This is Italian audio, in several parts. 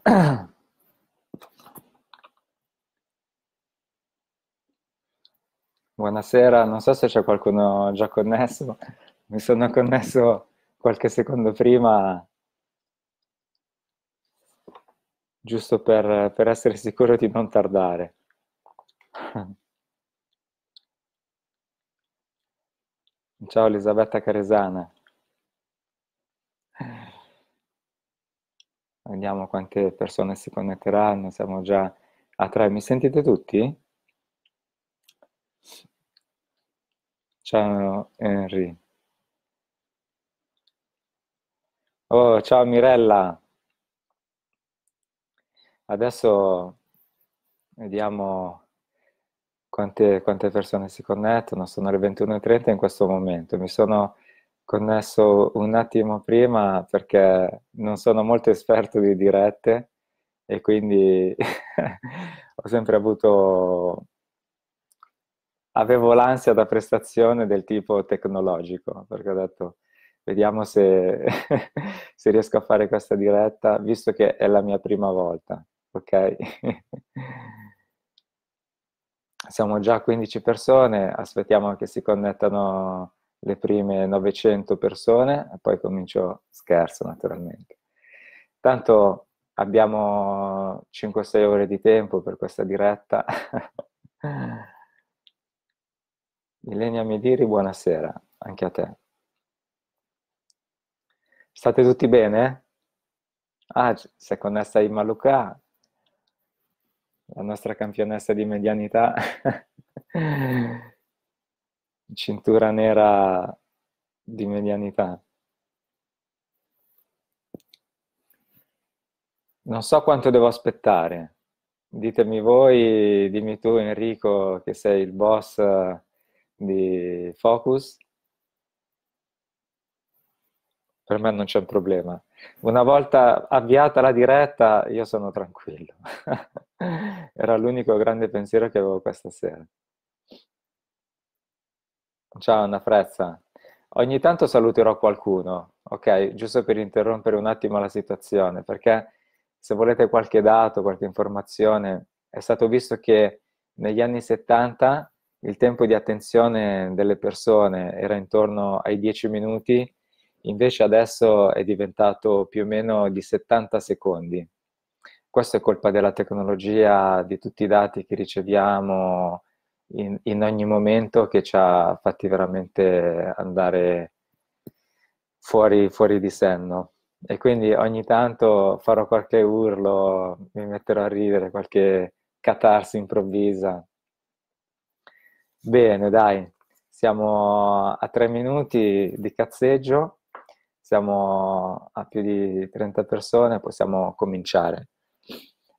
Buonasera, non so se c'è qualcuno già connesso, mi sono connesso qualche secondo prima, giusto per, per essere sicuro di non tardare. Ciao Elisabetta Caresana. Vediamo quante persone si connetteranno, siamo già a tre. Mi sentite tutti? Ciao Henry. Oh, ciao Mirella. Adesso vediamo quante, quante persone si connettono. Sono le 21.30 in questo momento. Mi sono connesso un attimo prima perché non sono molto esperto di dirette e quindi ho sempre avuto avevo l'ansia da prestazione del tipo tecnologico perché ho detto vediamo se, se riesco a fare questa diretta visto che è la mia prima volta ok? Siamo già 15 persone aspettiamo che si connettano le prime 900 persone e poi comincio, scherzo naturalmente. Tanto abbiamo 5-6 ore di tempo per questa diretta. Ilenia Mediri, buonasera, anche a te. State tutti bene? Ah, sei connessa a Imaluka, la nostra campionessa di medianità. cintura nera di medianità. Non so quanto devo aspettare. Ditemi voi, dimmi tu Enrico che sei il boss di Focus. Per me non c'è un problema. Una volta avviata la diretta io sono tranquillo. Era l'unico grande pensiero che avevo questa sera. Ciao Anna Frezza. Ogni tanto saluterò qualcuno, ok? Giusto per interrompere un attimo la situazione, perché se volete qualche dato, qualche informazione, è stato visto che negli anni 70 il tempo di attenzione delle persone era intorno ai 10 minuti, invece adesso è diventato più o meno di 70 secondi. Questo è colpa della tecnologia, di tutti i dati che riceviamo, in, in ogni momento che ci ha fatti veramente andare fuori, fuori di senno. E quindi ogni tanto farò qualche urlo, mi metterò a ridere, qualche catarsi improvvisa. Bene, dai, siamo a tre minuti di cazzeggio, siamo a più di 30 persone, possiamo cominciare.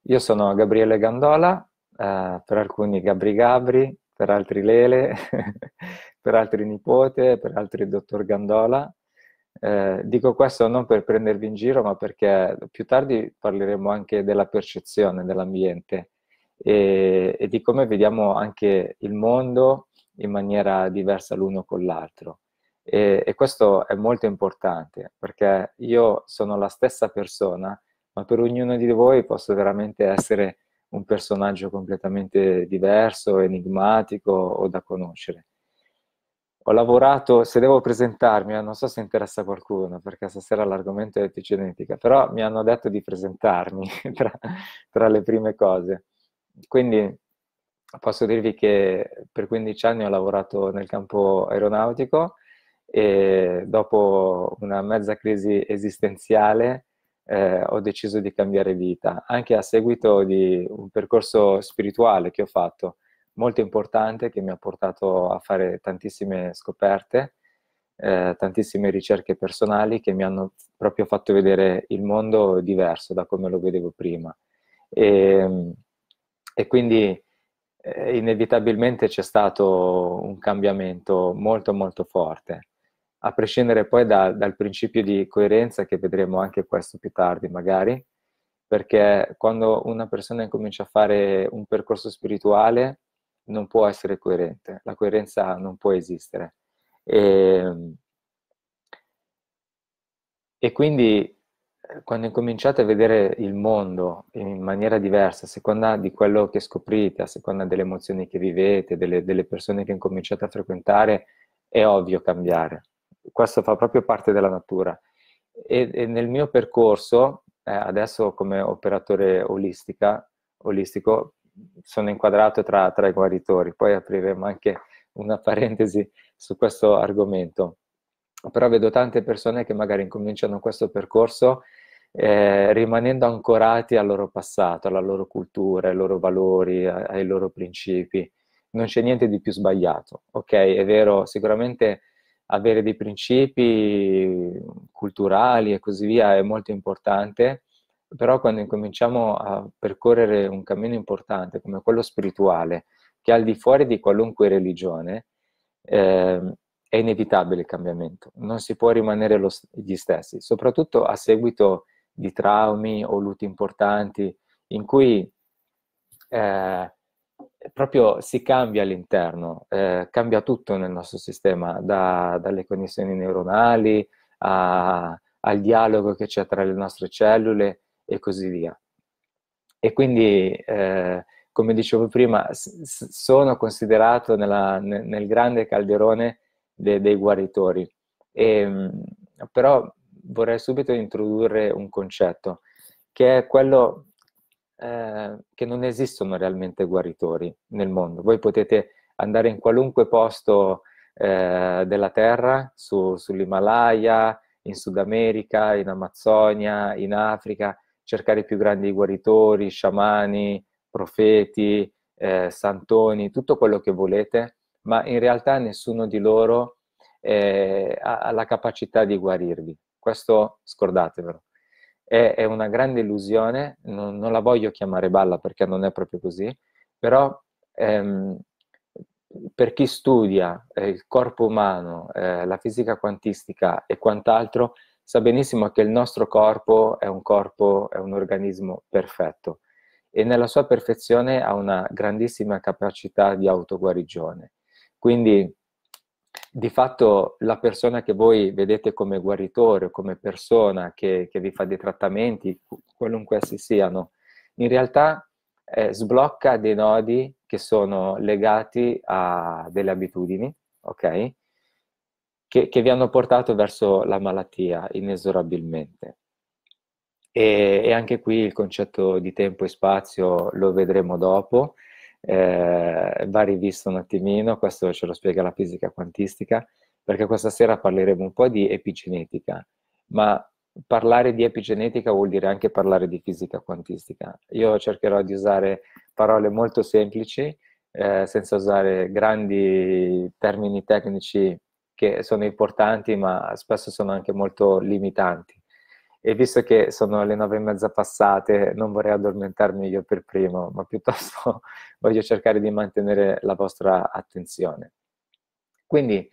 Io sono Gabriele Gandola, eh, per alcuni Gabri Gabri, per altri Lele, per altri nipote, per altri dottor Gandola. Eh, dico questo non per prendervi in giro, ma perché più tardi parleremo anche della percezione dell'ambiente e, e di come vediamo anche il mondo in maniera diversa l'uno con l'altro. E, e, questo è molto importante perché io sono la stessa persona, ma per ognuno di voi posso veramente essere un personaggio completamente diverso, enigmatico o da conoscere. Ho lavorato, se devo presentarmi, eh, non so se interessa qualcuno, perché stasera l'argomento è epigenetica, però mi hanno detto di presentarmi tra, tra le prime cose. Quindi posso dirvi che per 15 anni ho lavorato nel campo aeronautico e dopo una mezza crisi esistenziale eh, ho deciso di cambiare vita, anche a seguito di un percorso spirituale che ho fatto, molto importante, che mi ha portato a fare tantissime scoperte, eh, tantissime ricerche personali che mi hanno proprio fatto vedere il mondo diverso da come lo vedevo prima. E, e quindi eh, inevitabilmente c'è stato un cambiamento molto molto forte a prescindere poi da, dal principio di coerenza, che vedremo anche questo più tardi magari, perché quando una persona incomincia a fare un percorso spirituale non può essere coerente, la coerenza non può esistere. E, e quindi quando incominciate a vedere il mondo in maniera diversa, a seconda di quello che scoprite, a seconda delle emozioni che vivete, delle, delle persone che incominciate a frequentare, è ovvio cambiare. Questo fa proprio parte della natura. E, e nel mio percorso, eh, adesso come operatore olistica, olistico, sono inquadrato tra, tra i guaritori, poi apriremo anche una parentesi su questo argomento. Però vedo tante persone che magari incominciano questo percorso eh, rimanendo ancorati al loro passato, alla loro cultura, ai loro valori, ai loro principi. Non c'è niente di più sbagliato, ok? È vero, sicuramente avere dei principi culturali e così via è molto importante, però quando incominciamo a percorrere un cammino importante come quello spirituale, che è al di fuori di qualunque religione, eh, è inevitabile il cambiamento, non si può rimanere lo, gli stessi, soprattutto a seguito di traumi o lutti importanti in cui eh, proprio si cambia all'interno, eh, cambia tutto nel nostro sistema, da, dalle connessioni neuronali a, al dialogo che c'è tra le nostre cellule e così via. E quindi, eh, come dicevo prima, s- sono considerato nella, nel, nel grande calderone de- dei guaritori. E, però vorrei subito introdurre un concetto, che è quello eh, che non esistono realmente guaritori nel mondo. Voi potete andare in qualunque posto eh, della Terra, su, sull'Himalaya, in Sud America, in Amazzonia, in Africa, cercare i più grandi guaritori, sciamani, profeti, eh, santoni, tutto quello che volete, ma in realtà nessuno di loro eh, ha la capacità di guarirvi. Questo scordatevelo è, è una grande illusione, non, non, la voglio chiamare balla perché non è proprio così, però ehm, per chi studia eh, il corpo umano, eh, la fisica quantistica e quant'altro, sa benissimo che il nostro corpo è un corpo, è un organismo perfetto e nella sua perfezione ha una grandissima capacità di autoguarigione. Quindi di fatto la persona che voi vedete come guaritore come persona che, che vi fa dei trattamenti, qualunque essi siano, in realtà eh, sblocca dei nodi che sono legati a delle abitudini, ok? Che, che vi hanno portato verso la malattia inesorabilmente. E, e anche qui il concetto di tempo e spazio lo vedremo dopo eh, va rivisto un attimino, questo ce lo spiega la fisica quantistica, perché questa sera parleremo un po' di epigenetica, ma parlare di epigenetica vuol dire anche parlare di fisica quantistica. Io cercherò di usare parole molto semplici, eh, senza usare grandi termini tecnici che sono importanti, ma spesso sono anche molto limitanti e visto che sono le nove e mezza passate, non vorrei addormentarmi io per primo, ma piuttosto voglio cercare di mantenere la vostra attenzione. Quindi,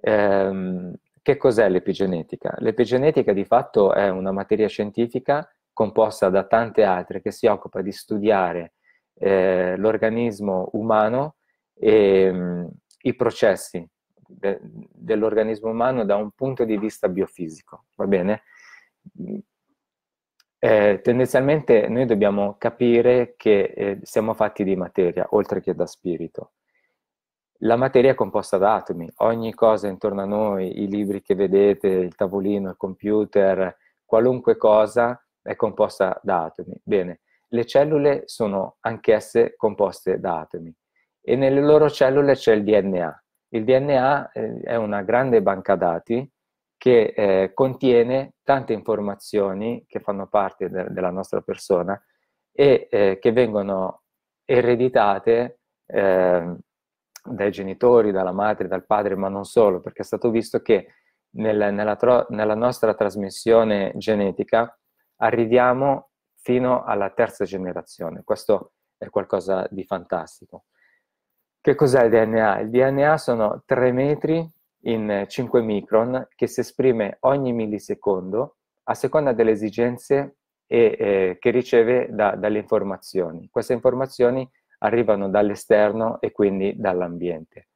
ehm, che cos'è l'epigenetica? L'epigenetica di fatto è una materia scientifica composta da tante altre che si occupa di studiare eh, l'organismo umano e mh, i processi de- dell'organismo umano da un punto di vista biofisico, va bene? Eh, tendenzialmente noi dobbiamo capire che eh, siamo fatti di materia, oltre che da spirito. La materia è composta da atomi, ogni cosa intorno a noi, i libri che vedete, il tavolino, il computer, qualunque cosa è composta da atomi. Bene, le cellule sono anch'esse composte da atomi e nelle loro cellule c'è il DNA. Il DNA eh, è una grande banca dati che eh, contiene tante informazioni che fanno parte de- della nostra persona e eh, che vengono ereditate eh, dai genitori, dalla madre, dal padre, ma non solo, perché è stato visto che nel, nella, nella nostra trasmissione genetica arriviamo fino alla terza generazione. Questo è qualcosa di fantastico. Che cos'è il DNA? Il DNA sono tre metri in 5 micron che si esprime ogni millisecondo a seconda delle esigenze e, eh, che riceve da, dalle informazioni. Queste informazioni arrivano dall'esterno e quindi dall'ambiente.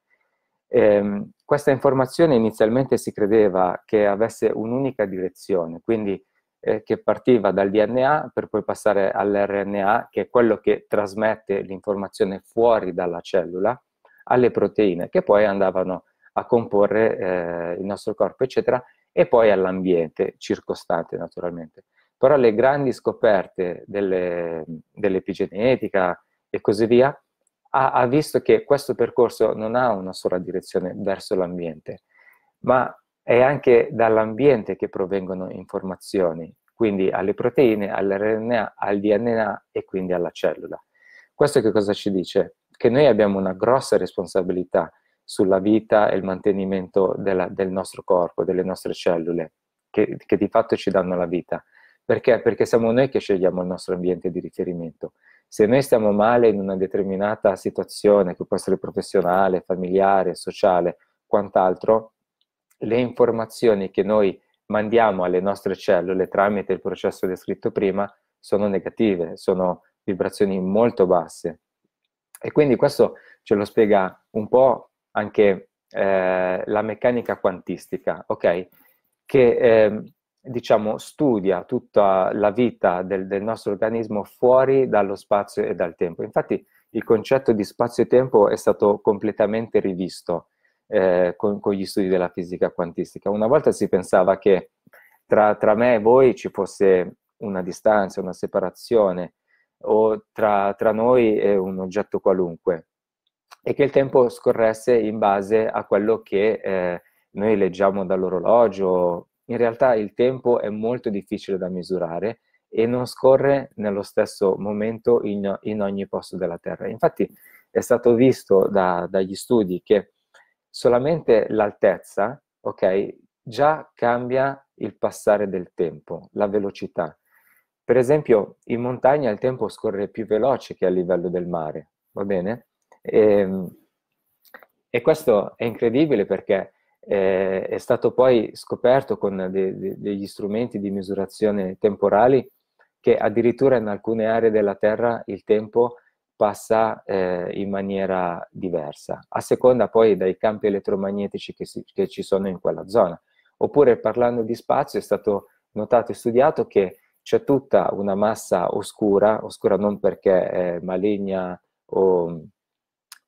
Eh, questa informazione inizialmente si credeva che avesse un'unica direzione, quindi eh, che partiva dal DNA per poi passare all'RNA, che è quello che trasmette l'informazione fuori dalla cellula, alle proteine, che poi andavano a comporre eh, il nostro corpo, eccetera, e poi all'ambiente circostante, naturalmente. Però le grandi scoperte delle, dell'epigenetica e così via ha, ha visto che questo percorso non ha una sola direzione verso l'ambiente, ma è anche dall'ambiente che provengono informazioni, quindi alle proteine, all'RNA, al DNA e quindi alla cellula. Questo che cosa ci dice? Che noi abbiamo una grossa responsabilità sulla vita e il mantenimento della, del nostro corpo, delle nostre cellule, che, che, di fatto ci danno la vita. Perché? Perché siamo noi che scegliamo il nostro ambiente di riferimento. Se noi stiamo male in una determinata situazione, che può essere professionale, familiare, sociale, quant'altro, le informazioni che noi mandiamo alle nostre cellule tramite il processo descritto prima sono negative, sono vibrazioni molto basse. E quindi questo ce lo spiega un po' anche eh, la meccanica quantistica, ok? Che eh, diciamo studia tutta la vita del, del, nostro organismo fuori dallo spazio e dal tempo. Infatti il concetto di spazio e tempo è stato completamente rivisto eh, con, con, gli studi della fisica quantistica. Una volta si pensava che tra, tra me e voi ci fosse una distanza, una separazione, o tra, tra noi e un oggetto qualunque, e che il tempo scorresse in base a quello che eh, noi leggiamo dall'orologio. In realtà il tempo è molto difficile da misurare e non scorre nello stesso momento in, in ogni posto della Terra. Infatti è stato visto da, dagli studi che solamente l'altezza, ok, già cambia il passare del tempo, la velocità. Per esempio, in montagna il tempo scorre più veloce che a livello del mare, va bene? E, ehm, e questo è incredibile perché eh, è stato poi scoperto con de, de, degli strumenti di misurazione temporali che addirittura in alcune aree della Terra il tempo passa eh, in maniera diversa, a seconda poi dai campi elettromagnetici che, si, che, ci sono in quella zona. Oppure parlando di spazio è stato notato e studiato che c'è tutta una massa oscura, oscura non perché è maligna o,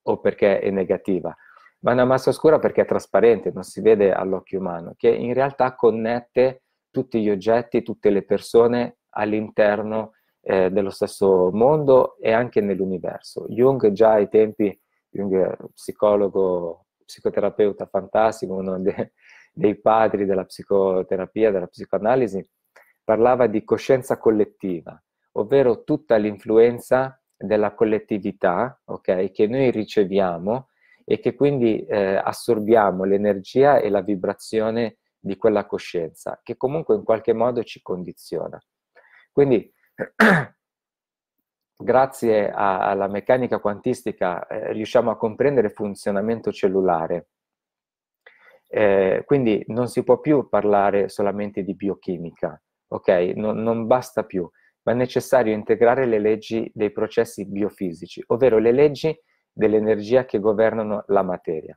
o perché è negativa, ma una massa oscura perché è trasparente, non si vede all'occhio umano, che in realtà connette tutti gli oggetti, tutte le persone all'interno eh, dello stesso mondo e anche nell'universo. Jung già ai tempi, Jung è psicologo, psicoterapeuta fantastico, uno de, dei padri della psicoterapia, della psicoanalisi, parlava di coscienza collettiva, ovvero tutta l'influenza della collettività okay, che noi riceviamo e che quindi eh, assorbiamo l'energia e la vibrazione di quella coscienza, che comunque in qualche modo ci condiziona. Quindi grazie a, alla meccanica quantistica eh, riusciamo a comprendere il funzionamento cellulare. Eh, quindi non si può più parlare solamente di biochimica, ok? Non, non basta più, ma è necessario integrare le leggi dei processi biofisici, ovvero le leggi dell'energia che governano la materia.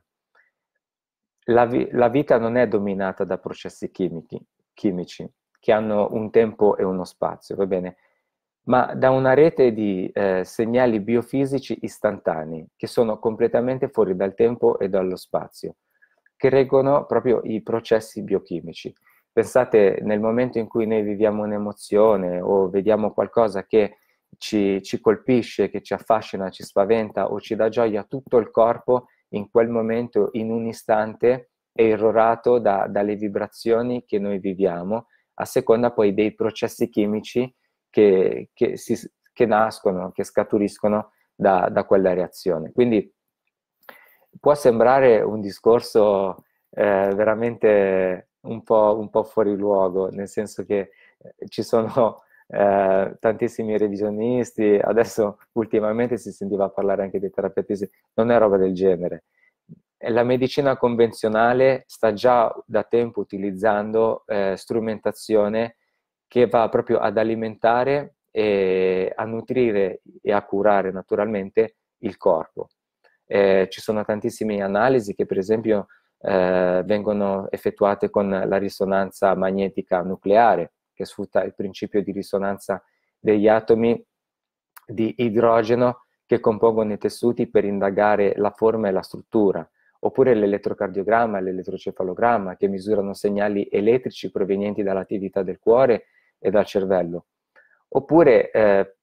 La, vi- la vita non è dominata da processi chimici, chimici che hanno un tempo e uno spazio, va bene? ma da una rete di eh, segnali biofisici istantanei che sono completamente fuori dal tempo e dallo spazio, che reggono proprio i processi biochimici. Pensate nel momento in cui noi viviamo un'emozione o vediamo qualcosa che ci, ci colpisce, che ci affascina, ci spaventa o ci dà gioia, tutto il corpo in quel momento, in un istante, è irrorato da, dalle vibrazioni che noi viviamo, a seconda poi dei processi chimici che, che, si, che nascono, che scaturiscono da, da, quella reazione. Quindi può sembrare un discorso eh, veramente un po', un po', fuori luogo, nel senso che eh, ci sono eh, tantissimi revisionisti, adesso ultimamente si sentiva parlare anche di terapeuti, non è roba del genere. La medicina convenzionale sta già da tempo utilizzando eh, strumentazione che va proprio ad alimentare e a nutrire e a curare naturalmente il corpo. Eh, ci sono tantissime analisi che per esempio eh, vengono effettuate con la risonanza magnetica nucleare, che sfrutta il principio di risonanza degli atomi di idrogeno che compongono i tessuti per indagare la forma e la struttura, oppure l'elettrocardiogramma e l'elettrocefalogramma che misurano segnali elettrici provenienti dall'attività del cuore e dal cervello, oppure eh,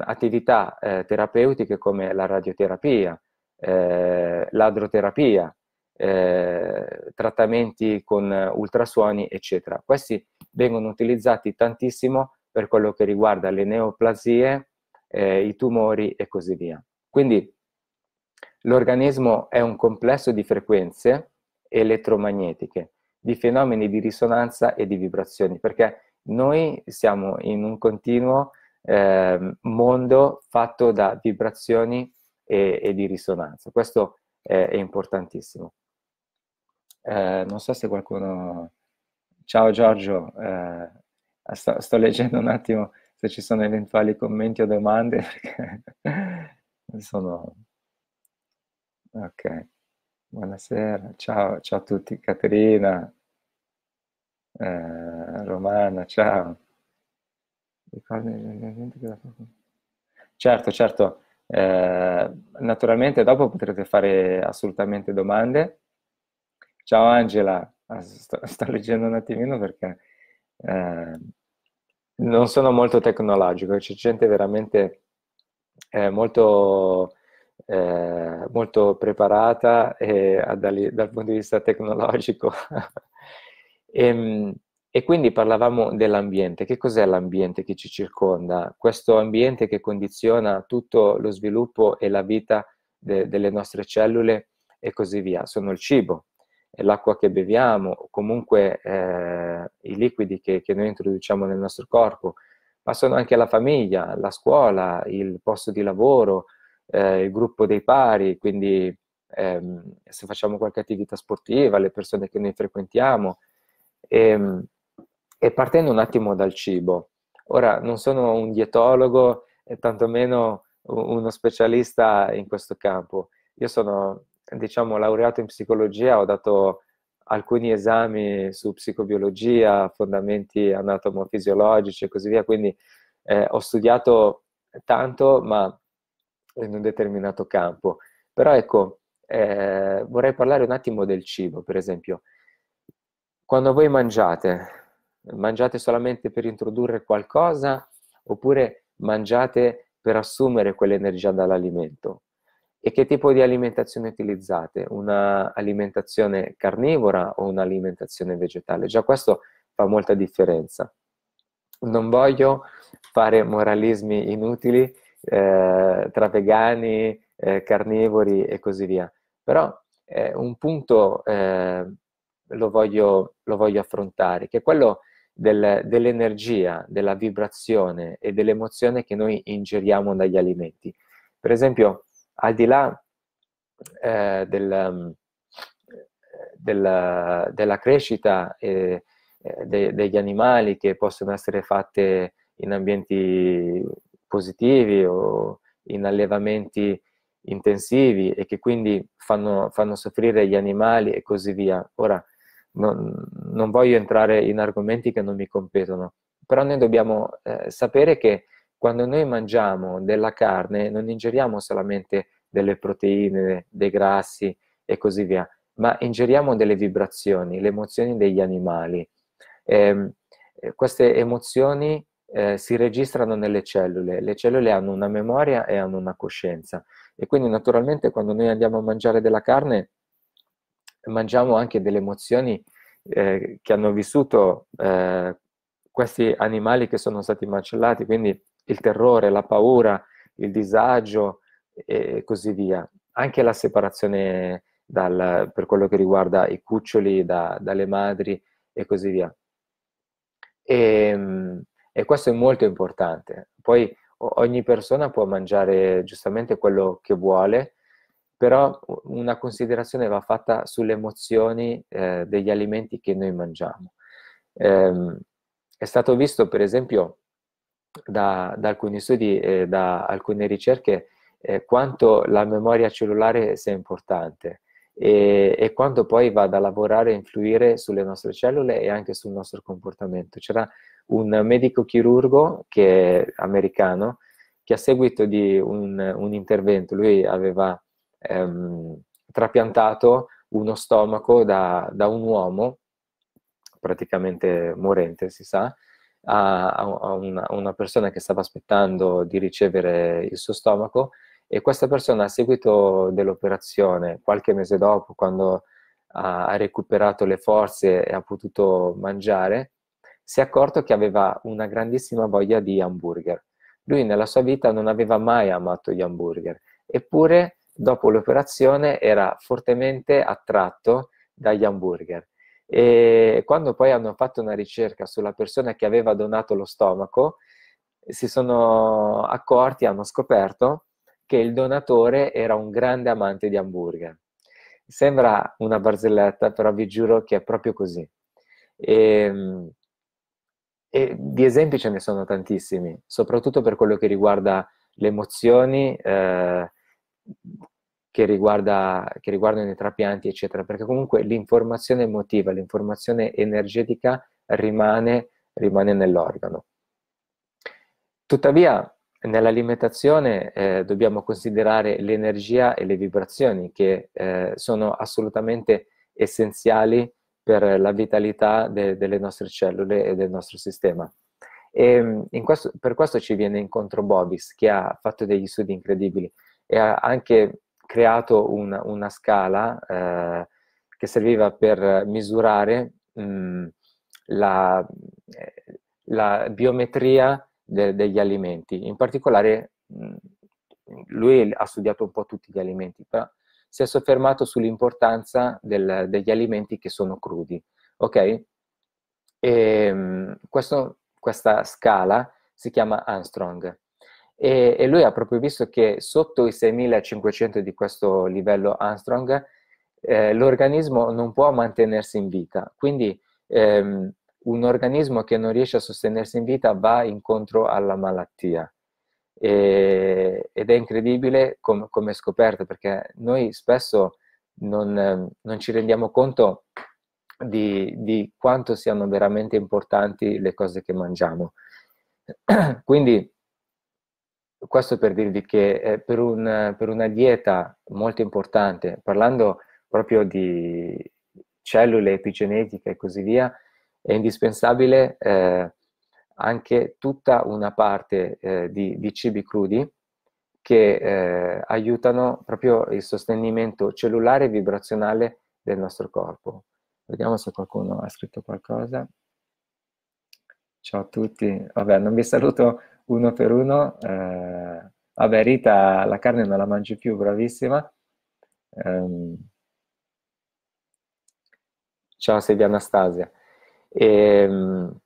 attività eh, terapeutiche come la radioterapia, eh, l'adroterapia, eh, trattamenti con ultrasuoni, eccetera. Questi vengono utilizzati tantissimo per quello che riguarda le neoplasie, eh, i tumori e così via. Quindi l'organismo è un complesso di frequenze elettromagnetiche, di fenomeni di risonanza e di vibrazioni, perché noi siamo in un continuo eh, mondo fatto da vibrazioni e, e di risonanza. Questo è, è importantissimo. Eh, non so se qualcuno... Ciao Giorgio, eh, sto, sto, leggendo un attimo se ci sono eventuali commenti o domande, perché sono... Ok, buonasera, ciao, ciao a tutti, Caterina, eh, Romana, ciao. Certo, certo, eh, naturalmente dopo potrete fare assolutamente domande. Ciao Angela, ah, sto, sto leggendo un attimino perché eh, non sono molto tecnologico, c'è gente veramente eh, molto, eh, molto preparata e, dal, dal punto di vista tecnologico. e, ehm, e quindi parlavamo dell'ambiente. Che cos'è l'ambiente che ci circonda? Questo ambiente che condiziona tutto lo sviluppo e la vita de- delle nostre cellule e così via. Sono il cibo, l'acqua che beviamo, comunque eh, i liquidi che, che, noi introduciamo nel nostro corpo, ma sono anche la famiglia, la scuola, il posto di lavoro, eh, il gruppo dei pari, quindi ehm, se facciamo qualche attività sportiva, le persone che noi frequentiamo. E, ehm, e partendo un attimo dal cibo, ora non sono un dietologo e tantomeno uno specialista in questo campo. Io sono, diciamo, laureato in psicologia, ho dato alcuni esami su psicobiologia, fondamenti anatomofisiologici e così via, quindi eh, ho studiato tanto, ma in un determinato campo. Però ecco, eh, vorrei parlare un attimo del cibo, per esempio. Quando voi mangiate, mangiate solamente per introdurre qualcosa oppure mangiate per assumere quell'energia dall'alimento? E che tipo di alimentazione utilizzate? Una alimentazione carnivora o un'alimentazione vegetale? Già questo fa molta differenza. Non voglio fare moralismi inutili eh, tra vegani, eh, carnivori e così via, però eh, un punto eh, lo voglio, lo voglio affrontare, che è quello del, dell'energia, della vibrazione e dell'emozione che noi ingeriamo dagli alimenti. Per esempio, al di là eh, del, mm, della, della, crescita eh, de, degli animali che possono essere fatte in ambienti positivi o in allevamenti intensivi e che quindi fanno, fanno soffrire gli animali e così via. Ora, non, non, voglio entrare in argomenti che non mi competono, però noi dobbiamo eh, sapere che quando noi mangiamo della carne non ingeriamo solamente delle proteine, dei grassi e così via, ma ingeriamo delle vibrazioni, le emozioni degli animali. Ehm, eh, queste emozioni eh, si registrano nelle cellule, le cellule hanno una memoria e hanno una coscienza. E quindi naturalmente quando noi andiamo a mangiare della carne mangiamo anche delle emozioni eh, che hanno vissuto eh, questi animali che sono stati macellati, quindi il terrore, la paura, il disagio e così via. Anche la separazione dal, per quello che riguarda i cuccioli da, dalle madri e così via. E, ehm, e questo è molto importante. Poi ogni persona può mangiare giustamente quello che vuole, però una considerazione va fatta sulle emozioni eh, degli alimenti che noi mangiamo. Eh, è stato visto, per esempio, da, da alcuni studi e da alcune ricerche eh, quanto la memoria cellulare sia importante e, e, quanto poi vada a lavorare e influire sulle nostre cellule e anche sul nostro comportamento. C'era un medico chirurgo che è americano che a seguito di un, un intervento, lui aveva ehm, trapiantato uno stomaco da, da, un uomo, praticamente morente si sa, a, a, una, una, persona che stava aspettando di ricevere il suo stomaco e questa persona a seguito dell'operazione, qualche mese dopo, quando ha, ha recuperato le forze e ha potuto mangiare, si è accorto che aveva una grandissima voglia di hamburger. Lui nella sua vita non aveva mai amato gli hamburger, eppure dopo l'operazione era fortemente attratto dagli hamburger. E quando poi hanno fatto una ricerca sulla persona che aveva donato lo stomaco, si sono accorti, hanno scoperto che il donatore era un grande amante di hamburger. Sembra una barzelletta, però vi giuro che è proprio così. E, ehm, e di esempi ce ne sono tantissimi, soprattutto per quello che riguarda le emozioni, eh, che, riguarda, che riguardano i trapianti, eccetera, perché comunque l'informazione emotiva, l'informazione energetica rimane, rimane nell'organo. Tuttavia, nell'alimentazione eh, dobbiamo considerare l'energia e le vibrazioni che eh, sono assolutamente essenziali per la vitalità de- delle nostre cellule e del nostro sistema. E questo, per questo ci viene incontro Bobis, che ha fatto degli studi incredibili e ha anche creato una, una scala eh, che serviva per misurare mh, la, la, biometria de- degli alimenti. In particolare, mh, lui ha studiato un po' tutti gli alimenti, però si è soffermato sull'importanza degli alimenti che sono crudi. Ok? E, ehm, questo, questa scala si chiama Armstrong e, e, lui ha proprio visto che sotto i 6500 di questo livello Armstrong eh, l'organismo non può mantenersi in vita. Quindi ehm, un organismo che non riesce a sostenersi in vita va incontro alla malattia e, ed è incredibile com, come scoperto perché noi spesso non, non ci rendiamo conto di, di, quanto siano veramente importanti le cose che mangiamo. Quindi questo per dirvi che eh, per, un, per, una dieta molto importante, parlando proprio di cellule epigenetiche e così via, è indispensabile eh, anche tutta una parte eh, di, di, cibi crudi che eh, aiutano proprio il sostenimento cellulare e vibrazionale del nostro corpo. Vediamo se qualcuno ha scritto qualcosa. Ciao a tutti. Vabbè, non vi saluto uno per uno. Eh, vabbè, Rita la carne non la mangi più, bravissima. Um, ciao Silvia Anastasia. E, ehm,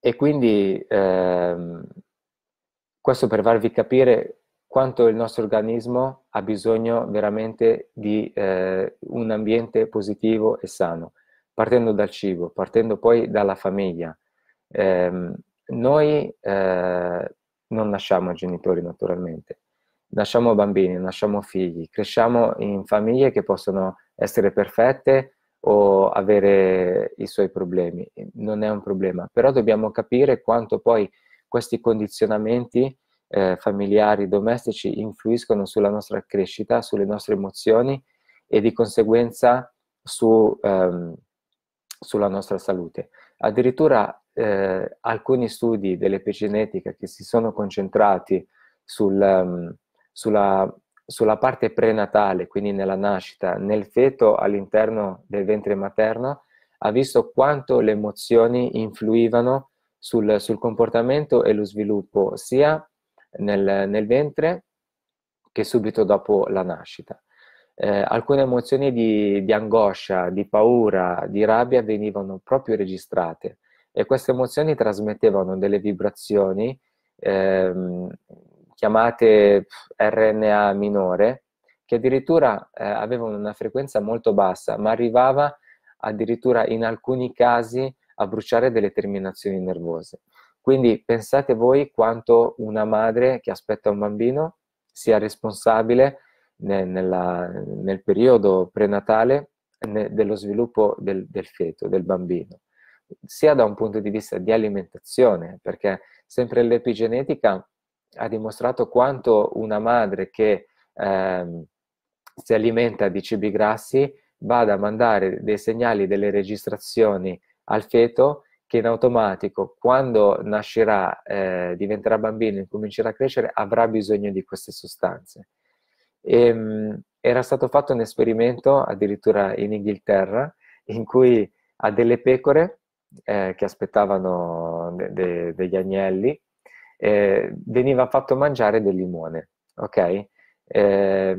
e quindi ehm, questo per farvi capire quanto il nostro organismo ha bisogno veramente di eh, un ambiente positivo e sano, partendo dal cibo, partendo poi dalla famiglia. Eh, noi eh, non nasciamo genitori naturalmente, nasciamo bambini, nasciamo figli, cresciamo in famiglie che possono essere perfette o avere i suoi problemi, non è un problema, però dobbiamo capire quanto poi questi condizionamenti eh, familiari, domestici influiscono sulla nostra crescita, sulle nostre emozioni e di conseguenza su, ehm, sulla nostra salute. Addirittura eh, alcuni studi dell'epigenetica che si sono concentrati sul, um, sulla sulla parte prenatale, quindi nella nascita, nel feto all'interno del ventre materno, ha visto quanto le emozioni influivano sul, sul comportamento e lo sviluppo sia nel, nel, ventre che subito dopo la nascita. Eh, alcune emozioni di, di, angoscia, di paura, di rabbia venivano proprio registrate e queste emozioni trasmettevano delle vibrazioni ehm, chiamate RNA minore, che addirittura eh, avevano una frequenza molto bassa, ma arrivava addirittura in alcuni casi a bruciare delle terminazioni nervose. Quindi pensate voi quanto una madre che aspetta un bambino sia responsabile nel, nella, nel periodo prenatale dello sviluppo del, del feto, del bambino. Sia da un punto di vista di alimentazione, perché sempre l'epigenetica ha dimostrato quanto una madre che ehm, si alimenta di cibi grassi vada a mandare dei segnali, delle registrazioni al feto che in automatico quando nascerà, eh, diventerà bambino e comincerà a crescere avrà bisogno di queste sostanze. E, ehm, mh, era stato fatto un esperimento addirittura in Inghilterra in cui a delle pecore eh, che aspettavano de- de- degli agnelli eh, veniva fatto mangiare del limone, ok? Eh,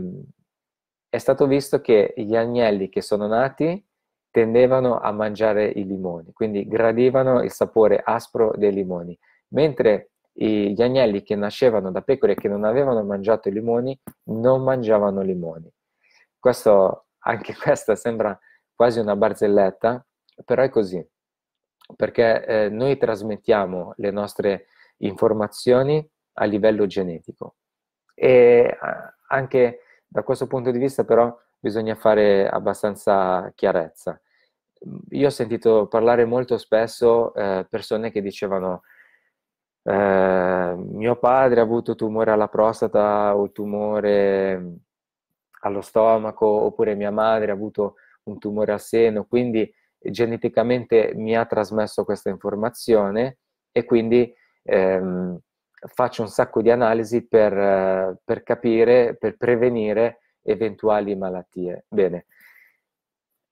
è stato visto che gli agnelli che sono nati tendevano a mangiare i limoni, quindi gradivano il sapore aspro dei limoni, mentre gli agnelli che nascevano da pecore che non avevano mangiato i limoni non mangiavano limoni. Questo, anche questa sembra quasi una barzelletta, però è così, perché eh, noi trasmettiamo le nostre informazioni a livello genetico e anche da questo punto di vista però bisogna fare abbastanza chiarezza. Io ho sentito parlare molto spesso eh, persone che dicevano eh, mio padre ha avuto tumore alla prostata o tumore allo stomaco, oppure mia madre ha avuto un tumore al seno, quindi geneticamente mi ha trasmesso questa informazione e quindi ehm, faccio un sacco di analisi per, per capire, per prevenire eventuali malattie. Bene,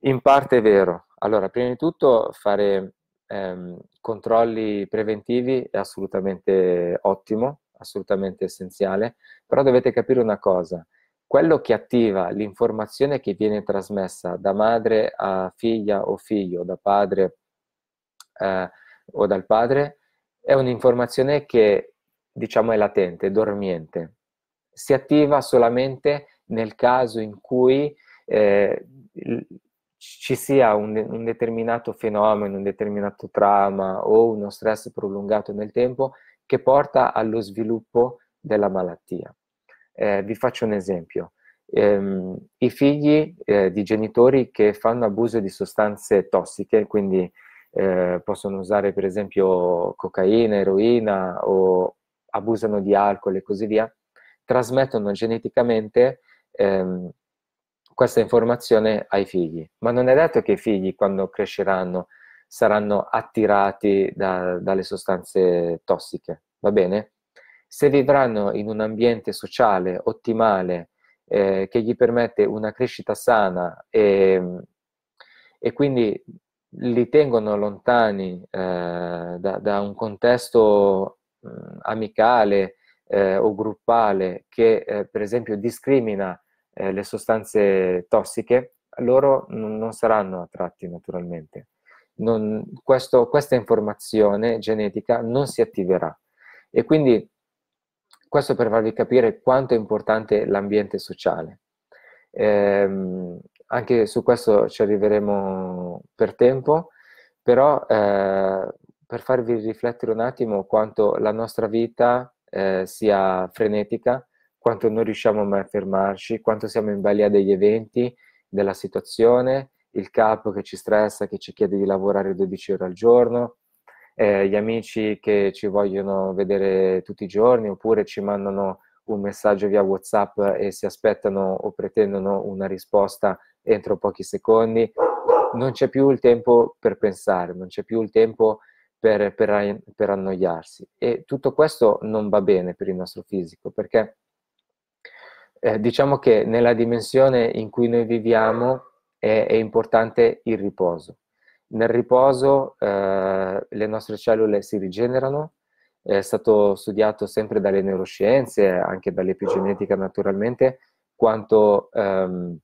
in parte è vero. Allora, prima di tutto fare ehm, controlli preventivi è assolutamente ottimo, assolutamente essenziale, però dovete capire una cosa, quello che attiva l'informazione che viene trasmessa da madre a figlia o figlio, da padre eh, o dal padre, è un'informazione che diciamo è latente, dormiente. Si attiva solamente nel caso in cui eh, ci sia un, un, determinato fenomeno, un determinato trauma o uno stress prolungato nel tempo che porta allo sviluppo della malattia. Eh, vi faccio un esempio. Eh, I figli eh, di genitori che fanno abuso di sostanze tossiche, quindi eh, possono usare per esempio cocaina, eroina o abusano di alcol e così via, trasmettono geneticamente ehm, questa informazione ai figli. Ma non è detto che i figli, quando cresceranno, saranno attirati da, dalle sostanze tossiche, va bene? Se vivranno in un ambiente sociale ottimale eh, che gli permette una crescita sana e, e quindi li tengono lontani eh, da, da, un contesto mh, amicale eh, o gruppale che eh, per esempio discrimina eh, le sostanze tossiche, loro non saranno attratti naturalmente. Non, questo, questa informazione genetica non si attiverà. E quindi questo per farvi capire quanto è importante l'ambiente sociale. Eh, anche su questo ci arriveremo per tempo, però eh, per farvi riflettere un attimo quanto la nostra vita eh, sia frenetica, quanto non riusciamo mai a fermarci, quanto siamo in balia degli eventi, della situazione, il capo che ci stressa, che ci chiede di lavorare 12 ore al giorno, eh, gli amici che ci vogliono vedere tutti i giorni oppure ci mandano un messaggio via WhatsApp e si aspettano o pretendono una risposta entro pochi secondi. Non c'è più il tempo per pensare, non c'è più il tempo per, per, per annoiarsi. E tutto questo non va bene per il nostro fisico perché eh, diciamo che nella dimensione in cui noi viviamo è, è importante il riposo. Nel riposo eh, le nostre cellule si rigenerano, è stato studiato sempre dalle neuroscienze, anche dall'epigenetica naturalmente, quanto ehm,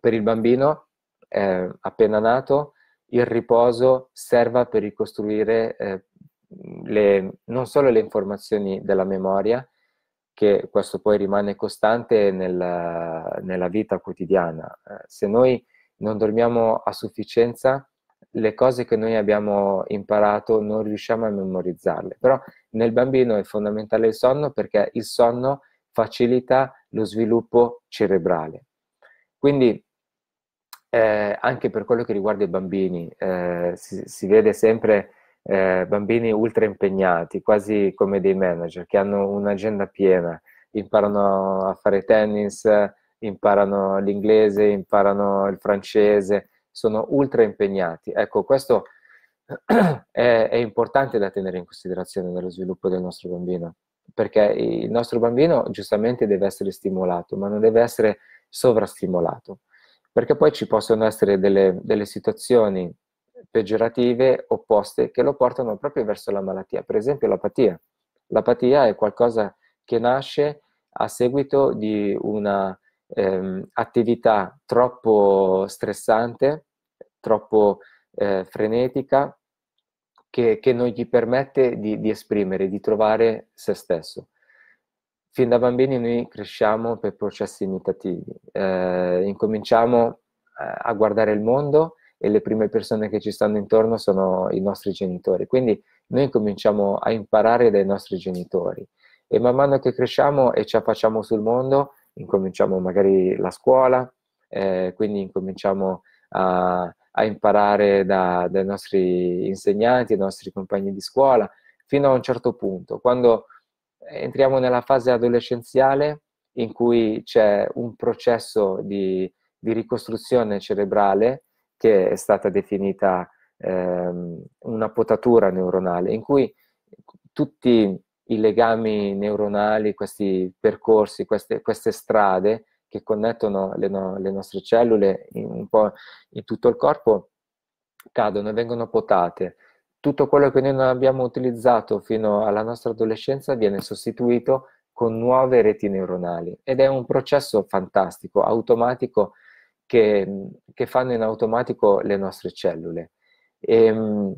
per il bambino eh, appena nato il riposo serva per ricostruire eh, le, non solo le informazioni della memoria, che questo poi rimane costante nella, nella vita quotidiana. Eh, se noi non dormiamo a sufficienza, le cose che noi abbiamo imparato non riusciamo a memorizzarle. Però nel bambino è fondamentale il sonno perché il sonno facilita lo sviluppo cerebrale. Quindi eh, anche per quello che riguarda i bambini, eh, si, si, vede sempre eh, bambini ultra impegnati, quasi come dei manager, che hanno un'agenda piena, imparano a fare tennis, imparano l'inglese, imparano il francese, sono ultra impegnati. Ecco, questo è, è importante da tenere in considerazione nello sviluppo del nostro bambino, perché il nostro bambino giustamente deve essere stimolato, ma non deve essere sovrastimolato, perché poi ci possono essere delle, delle situazioni peggiorative opposte che lo portano proprio verso la malattia, per esempio l'apatia. L'apatia è qualcosa che nasce a seguito di una ehm, attività troppo stressante, troppo eh, frenetica, che, che, non gli permette di, di, esprimere, di trovare se stesso. Fin da bambini noi cresciamo per processi imitativi, eh, incominciamo eh, a guardare il mondo e le prime persone che ci stanno intorno sono i nostri genitori, quindi noi cominciamo a imparare dai nostri genitori. E man mano che cresciamo e ci affacciamo sul mondo, incominciamo magari la scuola, eh, quindi incominciamo a, a imparare da, dai nostri insegnanti, dai nostri compagni di scuola, fino a un certo punto, quando entriamo nella fase adolescenziale in cui c'è un processo di, di ricostruzione cerebrale che è stata definita ehm, una potatura neuronale, in cui tutti i legami neuronali, questi percorsi, queste, queste strade che connettono le, no, le nostre cellule in, un po' in tutto il corpo cadono e vengono potate. Tutto quello che noi non abbiamo utilizzato fino alla nostra adolescenza viene sostituito con nuove reti neuronali ed è un processo fantastico, automatico, che, che fanno in automatico le nostre cellule. E, ehm,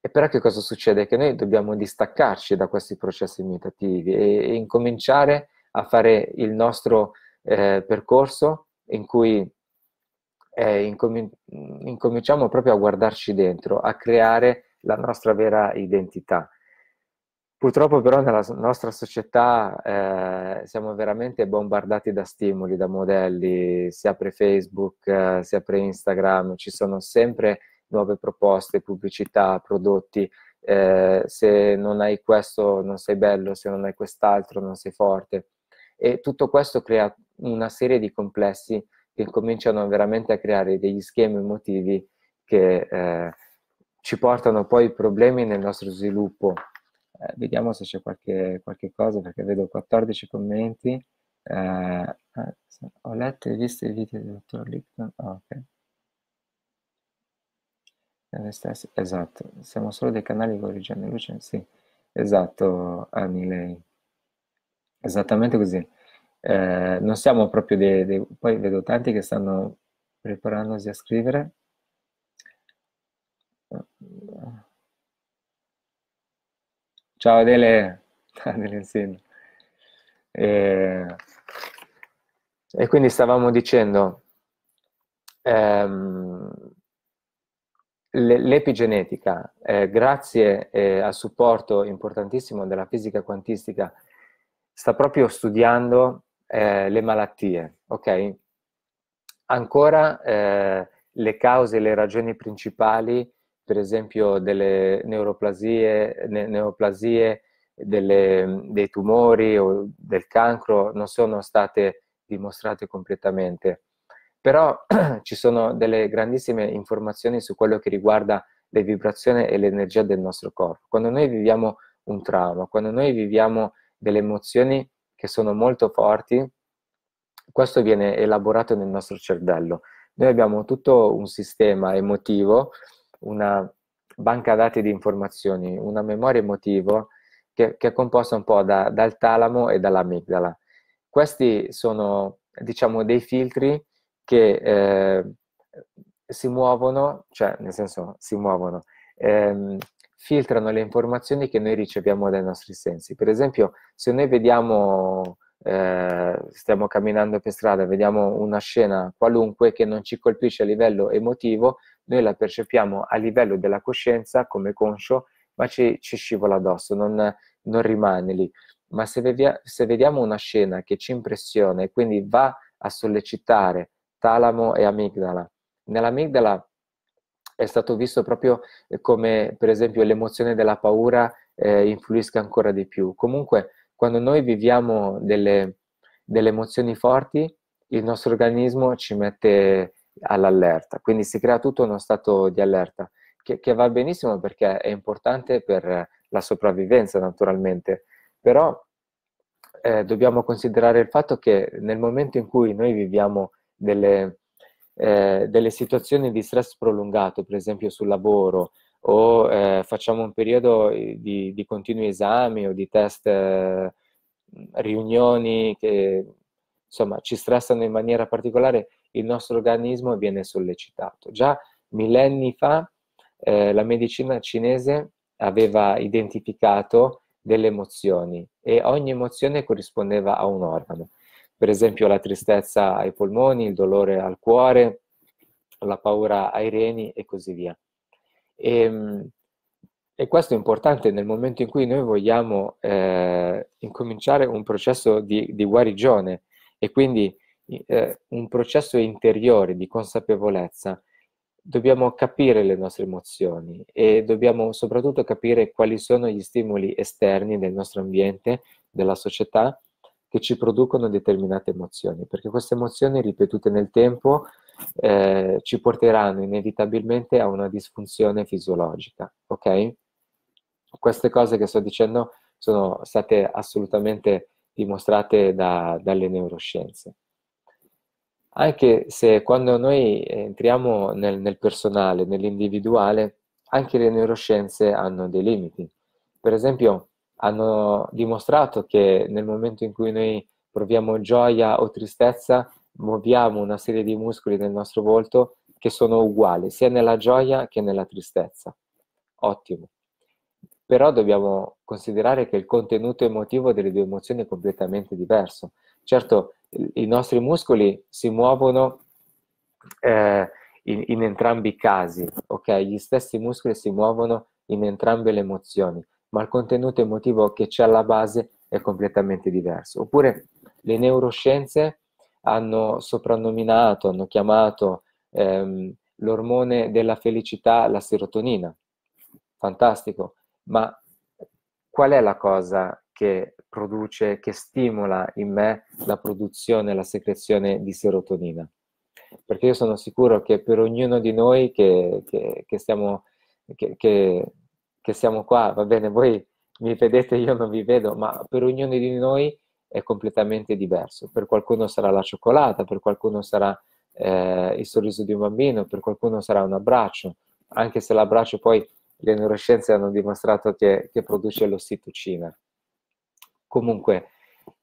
e però che cosa succede? Che noi dobbiamo distaccarci da questi processi imitativi e, e incominciare a fare il nostro eh, percorso in cui eh, incomin- incominciamo proprio a guardarci dentro, a creare la nostra vera identità. Purtroppo però nella nostra società eh, siamo veramente bombardati da stimoli, da modelli, si apre Facebook, eh, si apre Instagram, ci sono sempre nuove proposte, pubblicità, prodotti. Eh, se non hai questo non sei bello, se non hai quest'altro non sei forte. E tutto questo crea una serie di complessi che cominciano veramente a creare degli schemi emotivi che eh, ci portano poi problemi nel nostro sviluppo. Eh, vediamo se c'è qualche, qualche, cosa, perché vedo 14 commenti. Eh, eh, ho letto e visto i video del dottor Lipton. Oh, ok. Esatto, siamo solo dei canali con origine luce, sì, esatto, Anni, lei. Esattamente così. Eh, non siamo proprio dei, dei, Poi vedo tanti che stanno preparandosi a scrivere. Ciao Adele, Adele insieme. E, e quindi stavamo dicendo, ehm, l'epigenetica, eh, grazie eh, al supporto importantissimo della fisica quantistica, sta proprio studiando eh, le malattie, ok? Ancora eh, le cause le ragioni principali, per esempio delle neuroplasie, ne, neoplasie delle, dei tumori o del cancro, non sono state dimostrate completamente. Però ci sono delle grandissime informazioni su quello che riguarda le vibrazioni e l'energia del nostro corpo. Quando noi viviamo un trauma, quando noi viviamo delle emozioni che sono molto forti, questo viene elaborato nel nostro cervello. Noi abbiamo tutto un sistema emotivo, una banca dati di informazioni, una memoria emotiva che, che, è composta un po' da, dal talamo e dall'amigdala. Questi sono, diciamo, dei filtri che eh, si muovono, cioè nel senso si muovono, ehm, filtrano le informazioni che noi riceviamo dai nostri sensi. Per esempio, se noi vediamo, eh, stiamo camminando per strada, vediamo una scena qualunque che non ci colpisce a livello emotivo, noi la percepiamo a livello della coscienza come conscio, ma ci, ci scivola addosso, non, non, rimane lì. Ma se, vediamo una scena che ci impressiona e quindi va a sollecitare talamo e amigdala, nell'amigdala è stato visto proprio come, per esempio, l'emozione della paura eh, influisca ancora di più. Comunque, quando noi viviamo delle, delle emozioni forti, il nostro organismo ci mette all'allerta, quindi si crea tutto uno stato di allerta che, che va benissimo perché è importante per la sopravvivenza naturalmente, però eh, dobbiamo considerare il fatto che nel momento in cui noi viviamo delle, eh, delle situazioni di stress prolungato, per esempio sul lavoro, o eh, facciamo un periodo di, di, continui esami o di test, eh, riunioni che insomma ci stressano in maniera particolare, il nostro organismo viene sollecitato. Già millenni fa eh, la medicina cinese aveva identificato delle emozioni e ogni emozione corrispondeva a un organo. Per esempio la tristezza ai polmoni, il dolore al cuore, la paura ai reni e così via. E, ehm, e questo è importante nel momento in cui noi vogliamo eh, incominciare un processo di, di guarigione e quindi eh, un processo interiore di consapevolezza dobbiamo capire le nostre emozioni e dobbiamo soprattutto capire quali sono gli stimoli esterni del nostro ambiente, della società, che ci producono determinate emozioni, perché queste emozioni ripetute nel tempo eh, ci porteranno inevitabilmente a una disfunzione fisiologica, ok? Queste cose che sto dicendo sono state assolutamente dimostrate da, dalle neuroscienze anche se quando noi entriamo nel, nel personale, nell'individuale, anche le neuroscienze hanno dei limiti. Per esempio, hanno dimostrato che nel momento in cui noi proviamo gioia o tristezza, muoviamo una serie di muscoli nel nostro volto che sono uguali, sia nella gioia che nella tristezza. Ottimo. Però dobbiamo considerare che il contenuto emotivo delle due emozioni è completamente diverso. Certo, i nostri muscoli si muovono eh, in, in, entrambi i casi, ok? Gli stessi muscoli si muovono in entrambe le emozioni, ma il contenuto emotivo che c'è alla base è completamente diverso. Oppure le neuroscienze hanno soprannominato, hanno chiamato ehm, l'ormone della felicità la serotonina. Fantastico, ma qual è la cosa che produce, che stimola in me la produzione, la secrezione di serotonina. Perché io sono sicuro che per ognuno di noi che, che, che, stiamo, che, che siamo qua, va bene, voi mi vedete, io non vi vedo, ma per ognuno di noi è completamente diverso. Per qualcuno sarà la cioccolata, per qualcuno sarà eh, il sorriso di un bambino, per qualcuno sarà un abbraccio, anche se l'abbraccio poi le neuroscienze hanno dimostrato che, che produce l'ossitocina. Comunque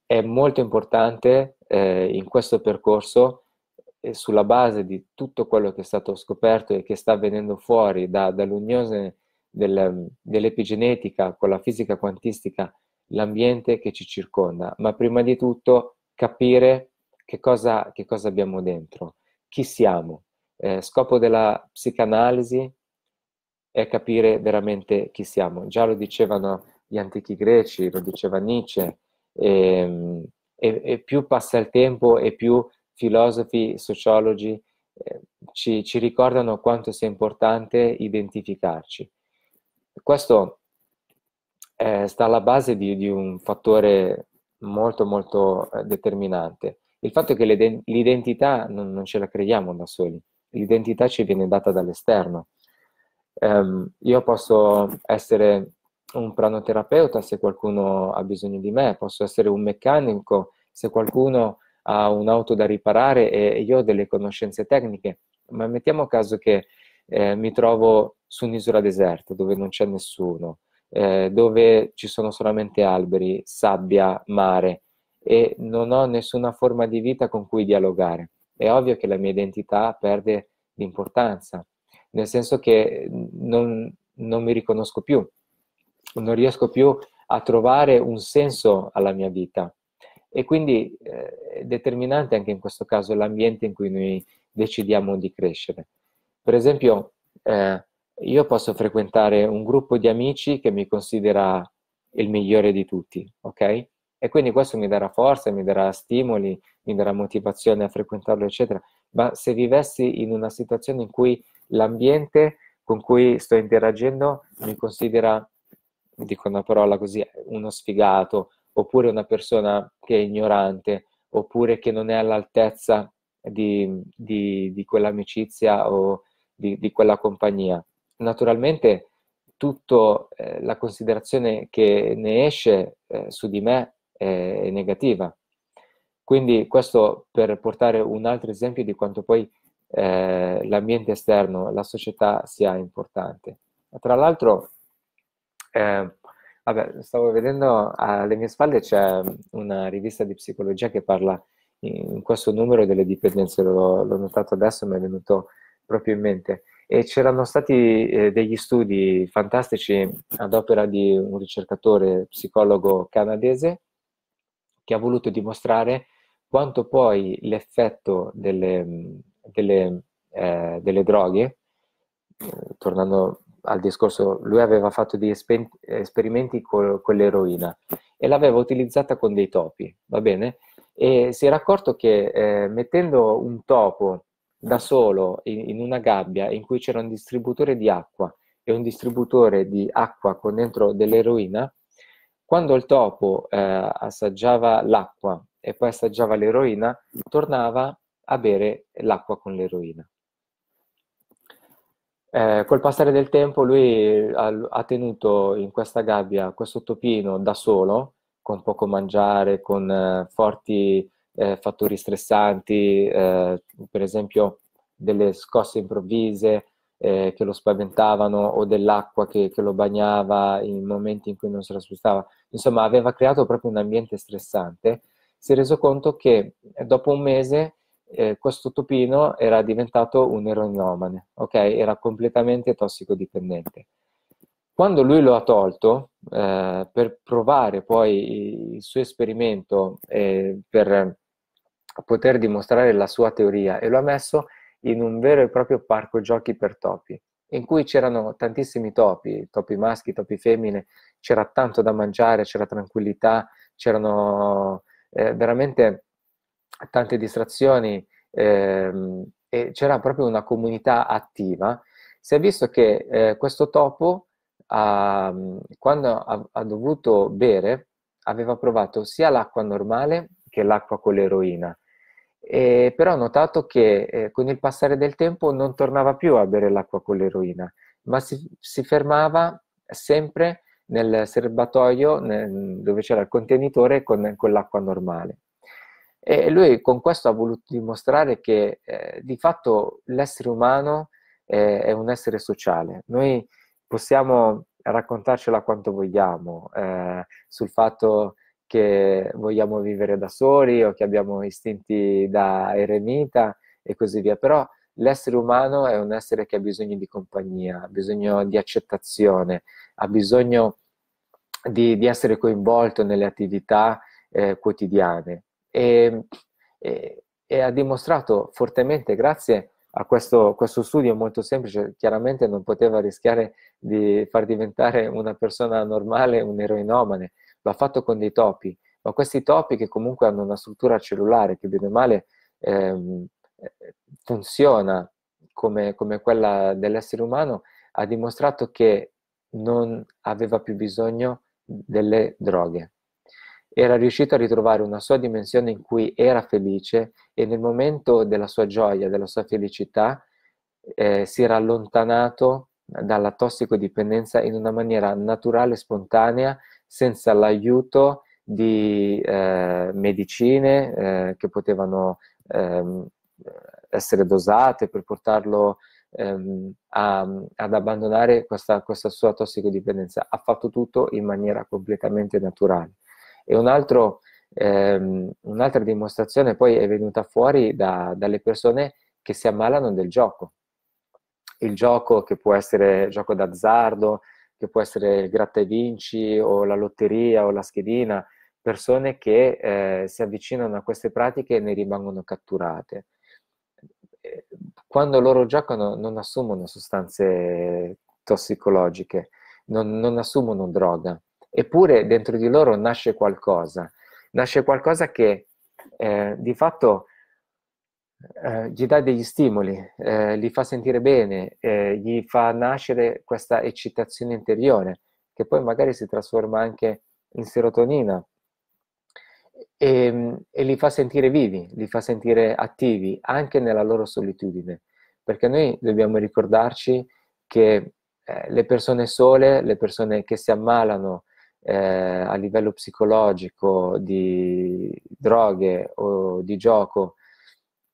è molto importante eh, in questo percorso, eh, sulla base di tutto quello che è stato scoperto e che sta venendo fuori da, dall'unione del, dell'epigenetica con la fisica quantistica, l'ambiente che ci circonda, ma prima di tutto capire che cosa, che cosa abbiamo dentro, chi siamo. Eh, scopo della psicanalisi è capire veramente chi siamo. Già lo dicevano gli antichi greci, lo diceva Nietzsche, e, ehm, e, e più passa il tempo e più filosofi, sociologi eh, ci, ci, ricordano quanto sia importante identificarci. Questo eh, sta alla base di, di, un fattore molto molto eh, determinante. Il fatto è che l'identità non, non, ce la creiamo da soli, l'identità ci viene data dall'esterno. Um, io posso essere un pranoterapeuta se qualcuno ha bisogno di me, posso essere un meccanico se qualcuno ha un'auto da riparare e io ho delle conoscenze tecniche, ma mettiamo caso che eh, mi trovo su un'isola deserta dove non c'è nessuno, eh, dove ci sono solamente alberi, sabbia, mare e non ho nessuna forma di vita con cui dialogare. È ovvio che la mia identità perde l'importanza, nel senso che non, non mi riconosco più, non riesco più a trovare un senso alla mia vita. E quindi eh, è determinante anche in questo caso l'ambiente in cui noi decidiamo di crescere. Per esempio, eh, io posso frequentare un gruppo di amici che mi considera il migliore di tutti, ok? E quindi questo mi darà forza, mi darà stimoli, mi darà motivazione a frequentarlo, eccetera. ma se vivessi in una situazione in cui l'ambiente con cui sto interagendo mi considera, dico una parola così, uno sfigato, oppure una persona che è ignorante, oppure che non è all'altezza di, di, di quell'amicizia o di, di, quella compagnia. Naturalmente tutta eh, la considerazione che ne esce eh, su di me è, negativa. Quindi questo per portare un altro esempio di quanto poi eh, l'ambiente esterno, la società sia importante. Tra l'altro, eh, vabbè, stavo vedendo alle mie spalle c'è una rivista di psicologia che parla in questo numero delle dipendenze, l'ho, l'ho notato adesso, mi è venuto proprio in mente. E c'erano stati eh, degli studi fantastici ad opera di un ricercatore psicologo canadese che ha voluto dimostrare quanto poi l'effetto delle, delle, eh, delle droghe, eh, tornando al discorso, lui aveva fatto degli esper- esperimenti con, con l'eroina e l'aveva utilizzata con dei topi, va bene? E si era accorto che eh, mettendo un topo da solo in, in, una gabbia in cui c'era un distributore di acqua e un distributore di acqua con dentro dell'eroina, quando il topo eh, assaggiava l'acqua e poi assaggiava l'eroina, tornava a bere l'acqua con l'eroina. Eh, col passare del tempo lui ha, ha, tenuto in questa gabbia questo topino da solo, con poco mangiare, con eh, forti eh, fattori stressanti, eh, per esempio delle scosse improvvise eh, che lo spaventavano o dell'acqua che, che, lo bagnava in momenti in cui non se la spostava. Insomma, aveva creato proprio un ambiente stressante. Si è reso conto che eh, dopo un mese eh, questo topino era diventato un eroinomane, ok? Era completamente tossicodipendente. Quando lui lo ha tolto, eh, per provare poi il suo esperimento, eh, per poter dimostrare la sua teoria, e lo ha messo in un vero e proprio parco giochi per topi, in cui c'erano tantissimi topi, topi maschi, topi femmine, c'era tanto da mangiare, c'era tranquillità, c'erano eh, veramente tante distrazioni ehm, e c'era proprio una comunità attiva, si è visto che eh, questo topo, ha, quando ha, ha, dovuto bere, aveva provato sia l'acqua normale che l'acqua con l'eroina. E, però ha notato che eh, con il passare del tempo non tornava più a bere l'acqua con l'eroina, ma si, si fermava sempre nel serbatoio nel, dove c'era il contenitore con, con l'acqua normale. E lui con questo ha voluto dimostrare che eh, di fatto l'essere umano eh, è un essere sociale. Noi possiamo raccontarcela quanto vogliamo eh, sul fatto che vogliamo vivere da soli o che abbiamo istinti da eremita e così via, però l'essere umano è un essere che ha bisogno di compagnia, ha bisogno di accettazione, ha bisogno di, di essere coinvolto nelle attività eh, quotidiane. E, e, e, ha dimostrato fortemente, grazie a questo, questo, studio molto semplice, chiaramente non poteva rischiare di far diventare una persona normale un eroinomane, lo ha fatto con dei topi, ma questi topi che comunque hanno una struttura cellulare che bene o male ehm, funziona come, come quella dell'essere umano, ha dimostrato che non aveva più bisogno delle droghe. Era riuscito a ritrovare una sua dimensione in cui era felice e nel momento della sua gioia, della sua felicità, eh, si era allontanato dalla tossicodipendenza in una maniera naturale spontanea, senza l'aiuto di eh, medicine eh, che potevano ehm, essere dosate per portarlo ehm, a, ad abbandonare questa, questa sua tossicodipendenza. Ha fatto tutto in maniera completamente naturale. E un altro, ehm, un'altra dimostrazione poi è venuta fuori da, dalle persone che si ammalano del gioco. Il gioco che può essere gioco d'azzardo, che può essere il gratta e vinci o la lotteria o la schedina, persone che eh, si avvicinano a queste pratiche e ne rimangono catturate. Quando loro giocano non assumono sostanze tossicologiche, non, non assumono droga, eppure dentro di loro nasce qualcosa, nasce qualcosa che eh, di fatto eh, gli dà degli stimoli, eh, li fa sentire bene, eh, gli fa nascere questa eccitazione interiore, che poi magari si trasforma anche in serotonina. E, e li fa sentire vivi, li fa sentire attivi anche nella loro solitudine, perché noi dobbiamo ricordarci che eh, le persone sole, le persone che si ammalano eh, a livello psicologico di droghe o di gioco,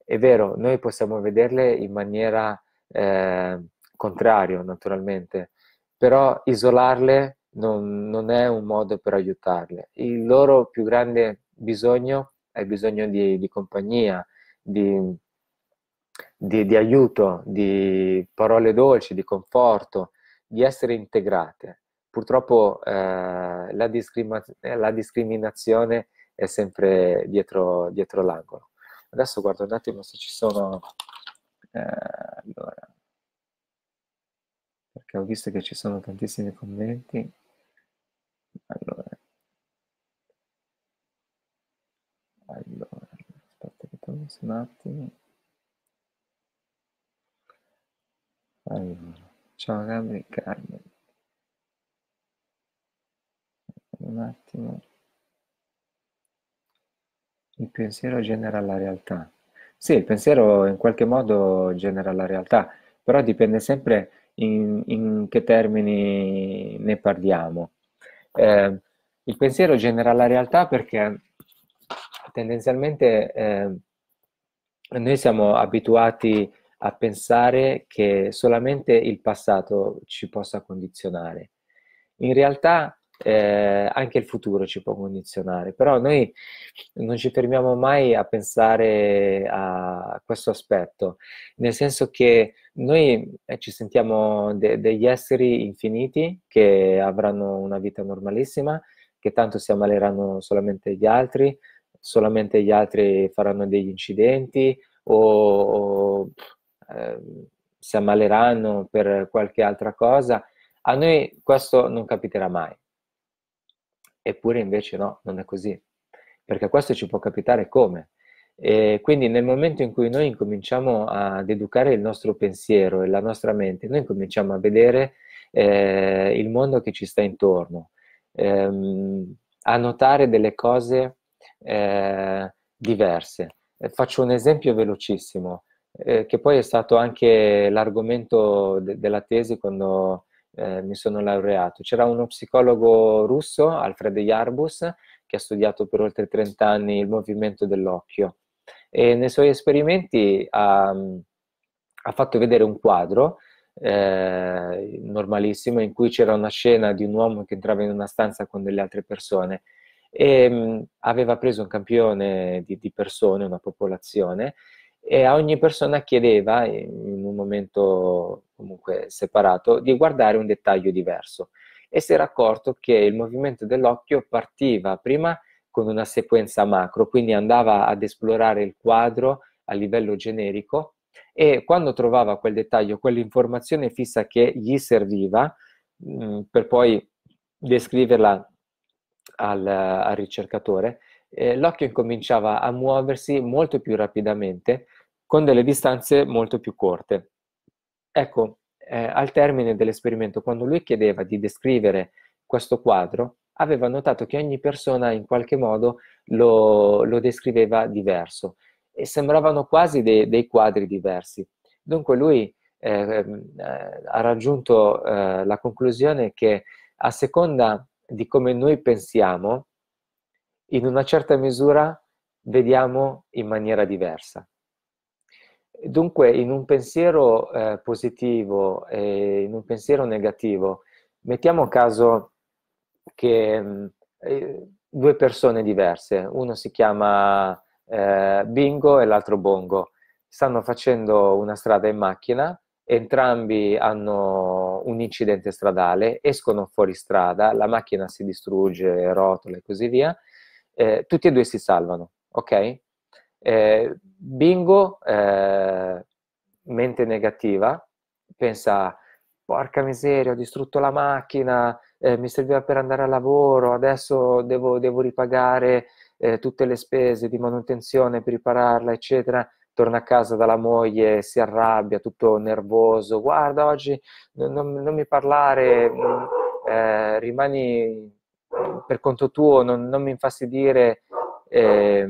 è vero, noi possiamo vederle in maniera eh, contraria, naturalmente, però isolarle non, non, è un modo per aiutarle. Il loro più grande bisogno è bisogno di, di compagnia, di, di, di, aiuto, di parole dolci, di conforto, di essere integrate. Purtroppo eh, la, discrima- la, discriminazione è sempre dietro, dietro l'angolo. Adesso guardo un attimo se ci sono... Eh, allora, perché ho visto che ci sono tantissimi commenti. Allora, allora aspetta che trovo un attimo. Allora, ciao Gabri Carmen. Un attimo. Il pensiero genera la realtà. Sì, il pensiero in qualche modo genera la realtà, però dipende sempre in, in che termini ne parliamo. Eh, il pensiero genera la realtà perché tendenzialmente eh, noi siamo abituati a pensare che solamente il passato ci possa condizionare. In realtà eh, anche il futuro ci può condizionare, però noi non ci fermiamo mai a pensare a questo aspetto, nel senso che noi eh, ci sentiamo de- degli esseri infiniti che avranno una vita normalissima, che tanto si ammaleranno solamente gli altri, solamente gli altri faranno degli incidenti o, o eh, si ammaleranno per qualche altra cosa. A noi questo non capiterà mai Eppure invece no, non è così, perché questo ci può capitare come? E quindi nel momento in cui noi incominciamo ad educare il nostro pensiero e la nostra mente, noi cominciamo a vedere eh, il mondo che ci sta intorno, ehm, a notare delle cose eh, diverse. Faccio un esempio velocissimo, eh, che poi è stato anche l'argomento de- della tesi quando eh, mi sono laureato. C'era uno psicologo russo, Alfred Yarbus, che ha studiato per oltre 30 anni il movimento dell'occhio e nei suoi esperimenti ha, ha fatto vedere un quadro eh, normalissimo in cui c'era una scena di un uomo che entrava in una stanza con delle altre persone e mh, aveva preso un campione di, di persone, una popolazione e a ogni persona chiedeva, in un momento comunque separato, di guardare un dettaglio diverso. E si era accorto che il movimento dell'occhio partiva prima con una sequenza macro, quindi andava ad esplorare il quadro a livello generico e quando trovava quel dettaglio, quell'informazione fissa che gli serviva mh, mm, per poi descriverla al, al ricercatore, eh, l'occhio incominciava a muoversi molto più rapidamente con delle distanze molto più corte. Ecco, eh, al termine dell'esperimento, quando lui chiedeva di descrivere questo quadro, aveva notato che ogni persona in qualche modo lo, lo descriveva diverso e sembravano quasi dei, dei quadri diversi. Dunque lui eh, eh, ha raggiunto eh, la conclusione che a seconda di come noi pensiamo, in una certa misura vediamo in maniera diversa. Dunque, in un pensiero eh, positivo e in un pensiero negativo, mettiamo caso che mm, eh, due persone diverse, uno si chiama eh, Bingo e l'altro Bongo, stanno facendo una strada in macchina, entrambi hanno un incidente stradale, escono fuori strada, la macchina si distrugge, rotola e così via, eh, tutti e due si salvano, ok? Eh, bingo, eh, mente negativa, pensa, porca miseria, ho distrutto la macchina, eh, mi serviva per andare al lavoro, adesso devo, devo ripagare eh, tutte le spese di manutenzione per ripararla, eccetera, torna a casa dalla moglie, si arrabbia, tutto nervoso, guarda oggi non, non mi parlare, eh, rimani per conto tuo, non, non mi infastidire. Eh,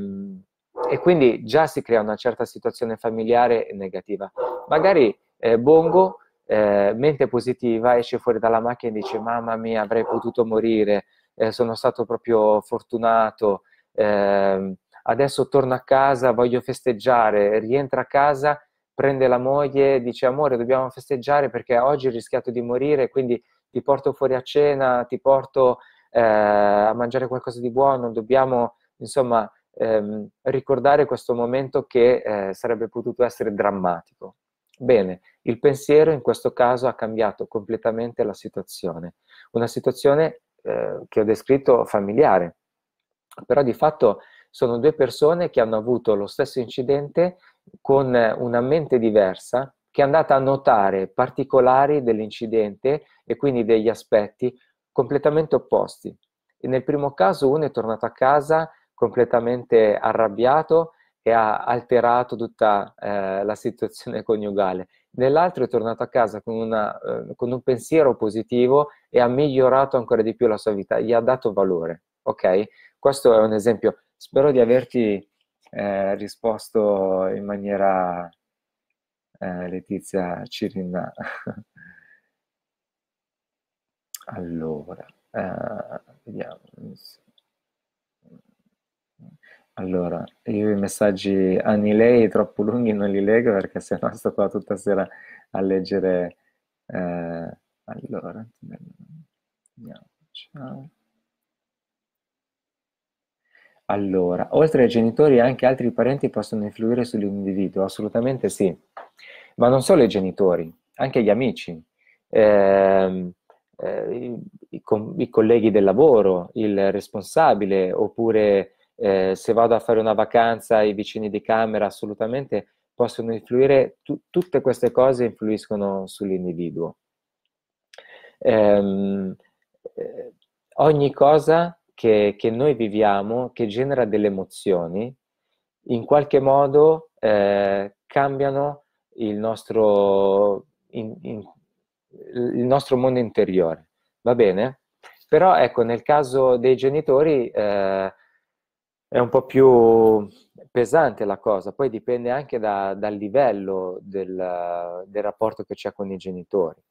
e quindi già si crea una certa situazione familiare negativa. Magari eh, Bongo, eh, mente positiva, esce fuori dalla macchina e dice mamma mia avrei potuto morire, eh, sono stato proprio fortunato, ehm, adesso torno a casa, voglio festeggiare, rientra a casa, prende la moglie, dice amore dobbiamo festeggiare perché oggi ho rischiato di morire, quindi ti porto fuori a cena, ti porto eh, a mangiare qualcosa di buono, dobbiamo insomma ehm, ricordare questo momento che eh, sarebbe potuto essere drammatico. Bene, il pensiero in questo caso ha cambiato completamente la situazione, una situazione eh, che ho descritto familiare, però di fatto sono due persone che hanno avuto lo stesso incidente con una mente diversa che è andata a notare particolari dell'incidente e quindi degli aspetti completamente opposti. E nel primo caso uno è tornato a casa completamente arrabbiato e ha alterato tutta eh, la situazione coniugale. Nell'altro è tornato a casa con, una, eh, con, un pensiero positivo e ha migliorato ancora di più la sua vita, gli ha dato valore. Ok? Questo è un esempio. Spero di averti eh, risposto in maniera eh, Letizia Cirinna. allora, eh, vediamo. Allora, io i messaggi Anilei troppo lunghi non li leggo perché sennò sto qua tutta sera a leggere. Eh, allora, andiamo, ciao. Allora, oltre ai genitori anche altri parenti possono influire sull'individuo? Assolutamente sì, ma non solo i genitori, anche gli amici, eh, eh, i, i, i, colleghi del lavoro, il responsabile, oppure eh, se vado a fare una vacanza i vicini di camera, assolutamente possono influire, tu, tutte queste cose influiscono sull'individuo. Ehm, eh, ogni cosa che, che, noi viviamo, che genera delle emozioni, in qualche modo eh, cambiano il nostro, in, in, il nostro mondo interiore. Va bene? Però ecco, nel caso dei genitori eh, è un po' più pesante la cosa, poi dipende anche da, dal livello del, del, rapporto che c'è con i genitori,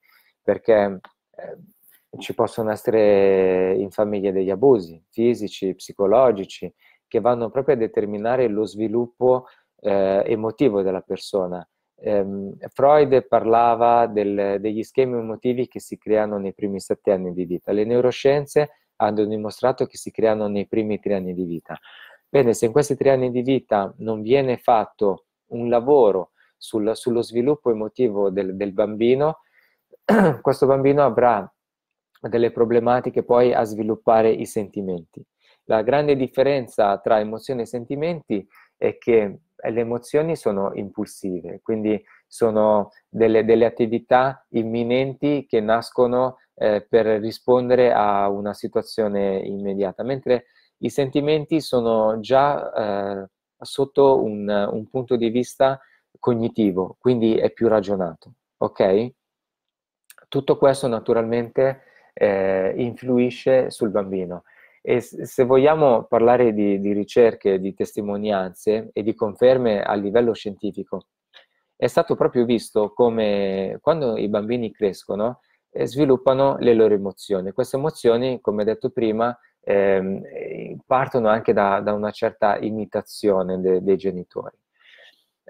perché eh, ci possono essere in famiglia degli abusi fisici, psicologici, che vanno proprio a determinare lo sviluppo eh, emotivo della persona. Eh, Freud parlava del, degli schemi emotivi che si creano nei primi sette anni di vita. Le neuroscienze hanno dimostrato che si creano nei primi tre anni di vita. Bene, se in questi tre anni di vita non viene fatto un lavoro sul, sullo sviluppo emotivo del, del bambino, questo bambino avrà delle problematiche poi a sviluppare i sentimenti. La grande differenza tra emozioni e sentimenti è che le emozioni sono impulsive, quindi sono delle, delle attività imminenti che nascono eh, per rispondere a una situazione immediata, mentre i sentimenti sono già eh, sotto un, un punto di vista cognitivo, quindi è più ragionato, ok? Tutto questo naturalmente eh, influisce sul bambino. E se vogliamo parlare di, di, ricerche, di testimonianze e di conferme a livello scientifico, è stato proprio visto come quando i bambini crescono eh, sviluppano le loro emozioni. Queste emozioni, come detto prima, eh, partono anche da, da, una certa imitazione de, dei genitori.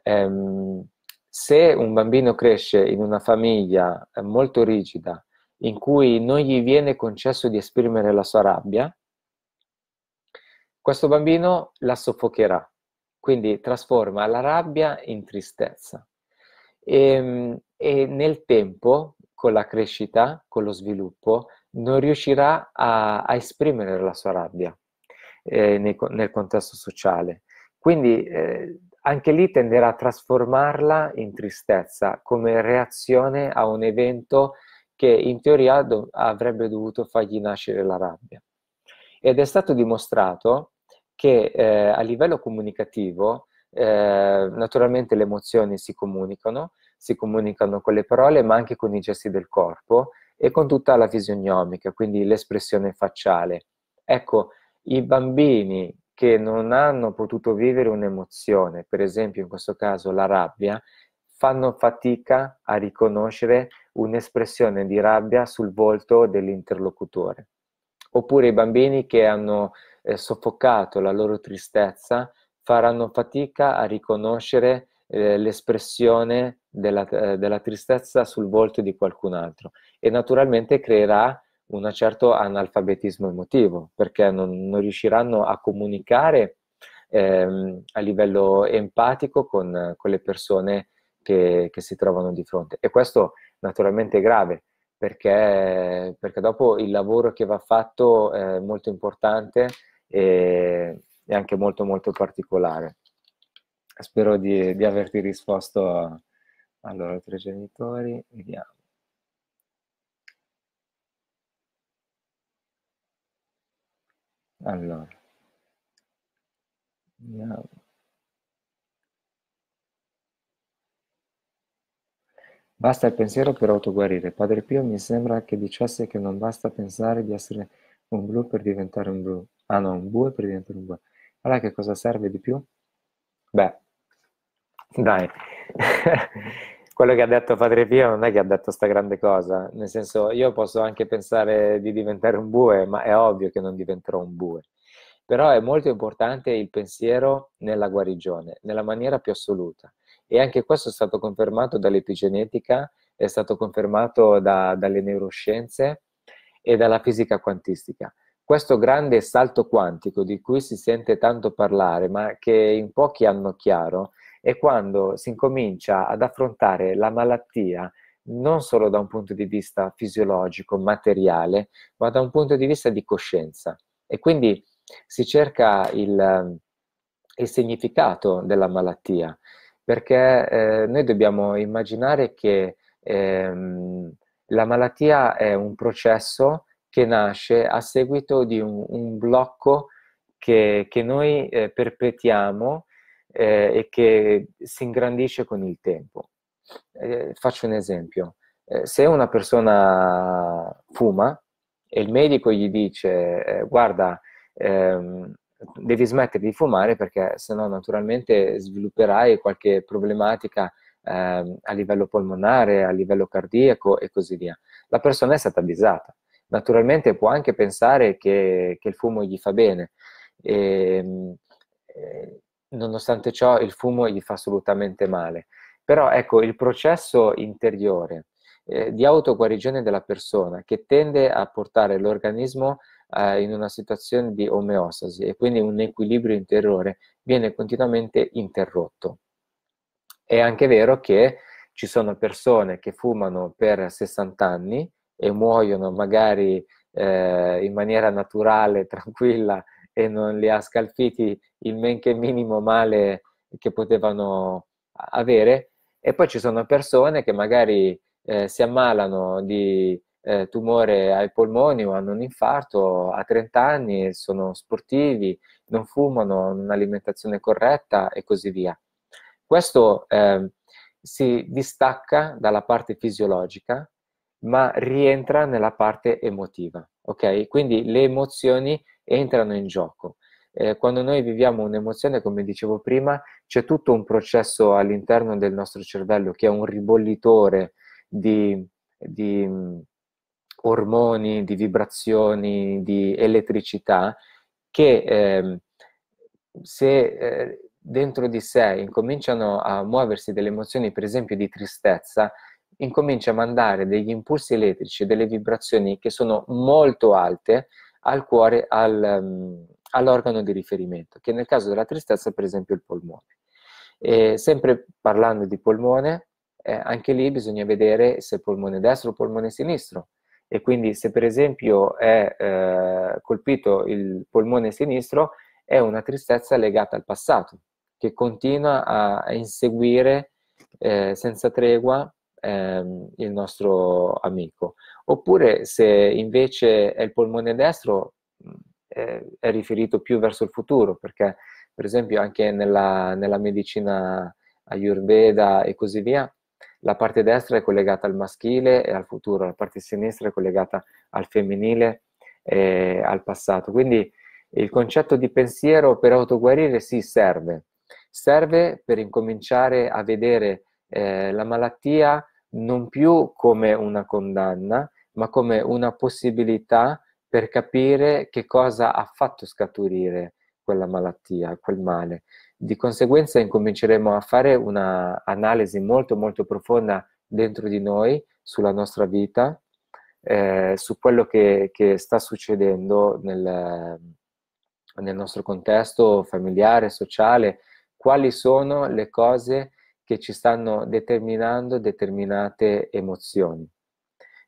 Eh, se un bambino cresce in una famiglia eh, molto rigida, in cui non gli viene concesso di esprimere la sua rabbia, questo bambino la soffocherà, quindi trasforma la rabbia in tristezza. E, ehm, e nel tempo, con la crescita, con lo sviluppo, non riuscirà a, a esprimere la sua rabbia eh, nel, nel, contesto sociale. Quindi eh, anche lì tenderà a trasformarla in tristezza come reazione a un evento che in teoria do- avrebbe dovuto fargli nascere la rabbia. Ed è stato dimostrato che eh, a livello comunicativo eh, naturalmente le emozioni si comunicano, si comunicano con le parole, ma anche con i gesti del corpo e con tutta la fisionomica, quindi l'espressione facciale. Ecco, i bambini che non hanno potuto vivere un'emozione, per esempio in questo caso la rabbia, fanno fatica a riconoscere un'espressione di rabbia sul volto dell'interlocutore. Oppure i bambini che hanno eh, soffocato la loro tristezza faranno fatica a riconoscere eh, l'espressione della, eh, della tristezza sul volto di qualcun altro e naturalmente creerà un certo analfabetismo emotivo, perché non, non riusciranno a comunicare ehm, a livello empatico con, con le persone che, che, si trovano di fronte. E questo naturalmente è grave, perché, perché dopo il lavoro che va fatto è molto importante e, e anche molto molto particolare. Spero di, di averti risposto a, allora, tre genitori, vediamo. Allora, andiamo. Basta il pensiero per autoguarire. Padre Pio mi sembra che dicesse che non basta pensare di essere un blu per diventare un blu. Ah no, un bue per diventare un bue. Allora che cosa serve di più? Beh, dai, quello che ha detto Padre Pio non è che ha detto sta grande cosa, nel senso io posso anche pensare di diventare un bue, ma è ovvio che non diventerò un bue. Però è molto importante il pensiero nella guarigione, nella maniera più assoluta. E anche questo è stato confermato dall'epigenetica, è stato confermato da, dalle neuroscienze e dalla fisica quantistica. Questo grande salto quantico di cui si sente tanto parlare, ma che in pochi hanno chiaro, è quando si incomincia ad affrontare la malattia non solo da un punto di vista fisiologico, materiale, ma da un punto di vista di coscienza. E quindi si cerca il, il significato della malattia, perché eh, noi dobbiamo immaginare che ehm, la malattia è un processo che nasce a seguito di un, un blocco che, che noi eh, perpetuiamo eh, e che si ingrandisce con il tempo. Eh, faccio un esempio. Eh, se una persona fuma e il medico gli dice eh, guarda, ehm, devi smettere di fumare perché sennò naturalmente svilupperai qualche problematica ehm, a livello polmonare, a livello cardiaco e così via. La persona è stata avvisata. Naturalmente può anche pensare che, che il fumo gli fa bene. E, ehm, eh, nonostante ciò il fumo gli fa assolutamente male. Però ecco, il processo interiore eh, di autoguarigione della persona che tende a portare l'organismo eh, in una situazione di omeostasi e quindi un equilibrio interiore viene continuamente interrotto. È anche vero che ci sono persone che fumano per 60 anni e muoiono magari eh, in maniera naturale, tranquilla, e non li ha scalfiti il men che minimo male che potevano avere. E poi ci sono persone che magari eh, si ammalano di eh, tumore ai polmoni o hanno un infarto a 30 anni, sono sportivi, non fumano, hanno un'alimentazione corretta e così via. Questo eh, si distacca dalla parte fisiologica, ma rientra nella parte emotiva. Ok? Quindi le emozioni entrano in gioco. Eh, quando noi viviamo un'emozione, come dicevo prima, c'è tutto un processo all'interno del nostro cervello che è un ribollitore di, di ormoni, di vibrazioni, di elettricità che eh, se eh, dentro di sé incominciano a muoversi delle emozioni, per esempio di tristezza, incomincia a mandare degli impulsi elettrici, delle vibrazioni che sono molto alte al cuore, al, um, all'organo di riferimento, che nel caso della tristezza è per esempio il polmone. E sempre parlando di polmone, eh, anche lì bisogna vedere se polmone destro o polmone sinistro. E quindi se per esempio è eh, colpito il polmone sinistro, è una tristezza legata al passato, che continua a, a inseguire eh, senza tregua ehm, il nostro amico. Oppure se invece è il polmone destro, eh, è riferito più verso il futuro, perché per esempio anche nella, nella medicina ayurveda e così via, la parte destra è collegata al maschile e al futuro, la parte sinistra è collegata al femminile e al passato. Quindi il concetto di pensiero per autoguarire sì serve, serve per incominciare a vedere eh, la malattia non più come una condanna, ma come una possibilità per capire che cosa ha fatto scaturire quella malattia, quel male. Di conseguenza incominceremo a fare un'analisi molto molto profonda dentro di noi, sulla nostra vita, eh, su quello che, che sta succedendo nel, nel, nostro contesto familiare, sociale, quali sono le cose che ci stanno determinando determinate emozioni.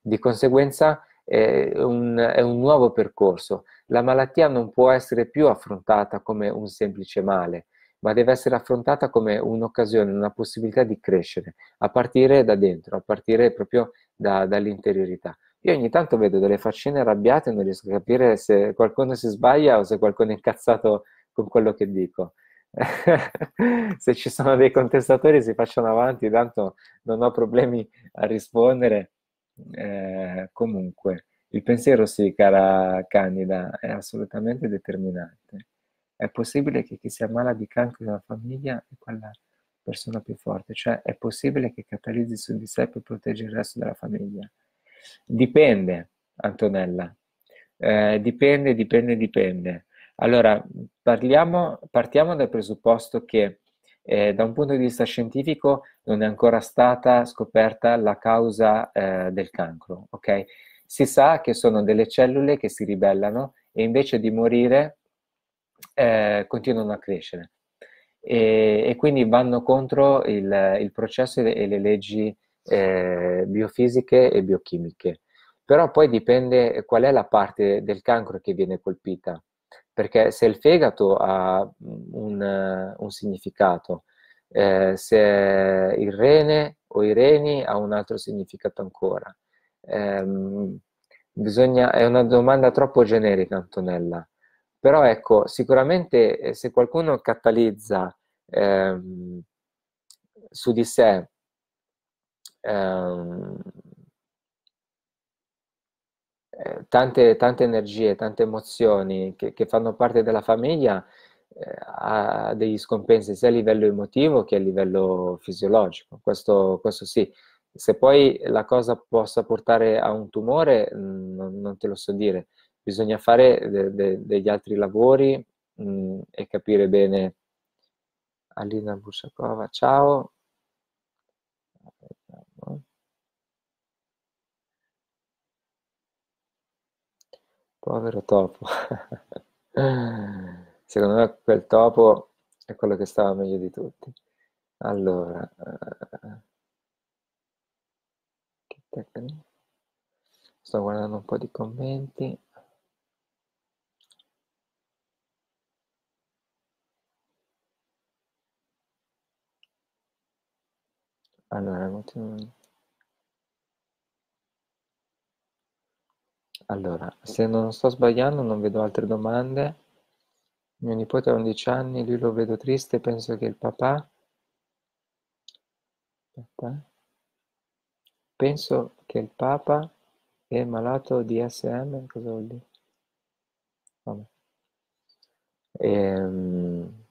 Di conseguenza è un, è un nuovo percorso. La malattia non può essere più affrontata come un semplice male, ma deve essere affrontata come un'occasione, una possibilità di crescere, a partire da dentro, a partire proprio da, dall'interiorità. Io ogni tanto vedo delle faccine arrabbiate e non riesco a capire se qualcuno si sbaglia o se qualcuno è incazzato con quello che dico. se ci sono dei contestatori si facciano avanti, tanto non ho problemi a rispondere. Eh, comunque, il pensiero sì, cara Candida, è assolutamente determinante. È possibile che chi si ammala di cancro nella famiglia è quella persona più forte, cioè è possibile che catalizzi su di sé per proteggere il resto della famiglia. Dipende, Antonella, eh, dipende, dipende, dipende. Allora, parliamo, partiamo dal presupposto che eh, da un punto di vista scientifico non è ancora stata scoperta la causa eh, del cancro, ok? Si sa che sono delle cellule che si ribellano e invece di morire eh, continuano a crescere e, e, quindi vanno contro il, il processo e le leggi eh, biofisiche e biochimiche. Però poi dipende qual è la parte del cancro che viene colpita, perché se il fegato ha un, un significato, eh, se il rene o i reni ha un altro significato ancora. Eh, bisogna, è una domanda troppo generica, Antonella. Però ecco, sicuramente eh, se qualcuno catalizza ehm, su di sé ehm, eh, tante, tante energie, tante emozioni che, che fanno parte della famiglia, eh, ha degli scompensi sia a livello emotivo che a livello fisiologico. Questo, questo sì. Se poi la cosa possa portare a un tumore, mm, non, non te lo so dire bisogna fare de, de, degli altri lavori mh, mm, e capire bene. Alina Busakova, ciao. Povero topo. Secondo me quel topo è quello che stava meglio di tutti. Allora, uh, sto guardando un po' di commenti. Allora, allora, se non sto sbagliando, non vedo altre domande. Mio nipote ha 11 anni, lui lo vedo triste, penso che il papà... Aspetta. Penso che il papa è malato di SM, cosa vuol dire? Vabbè. Ehm...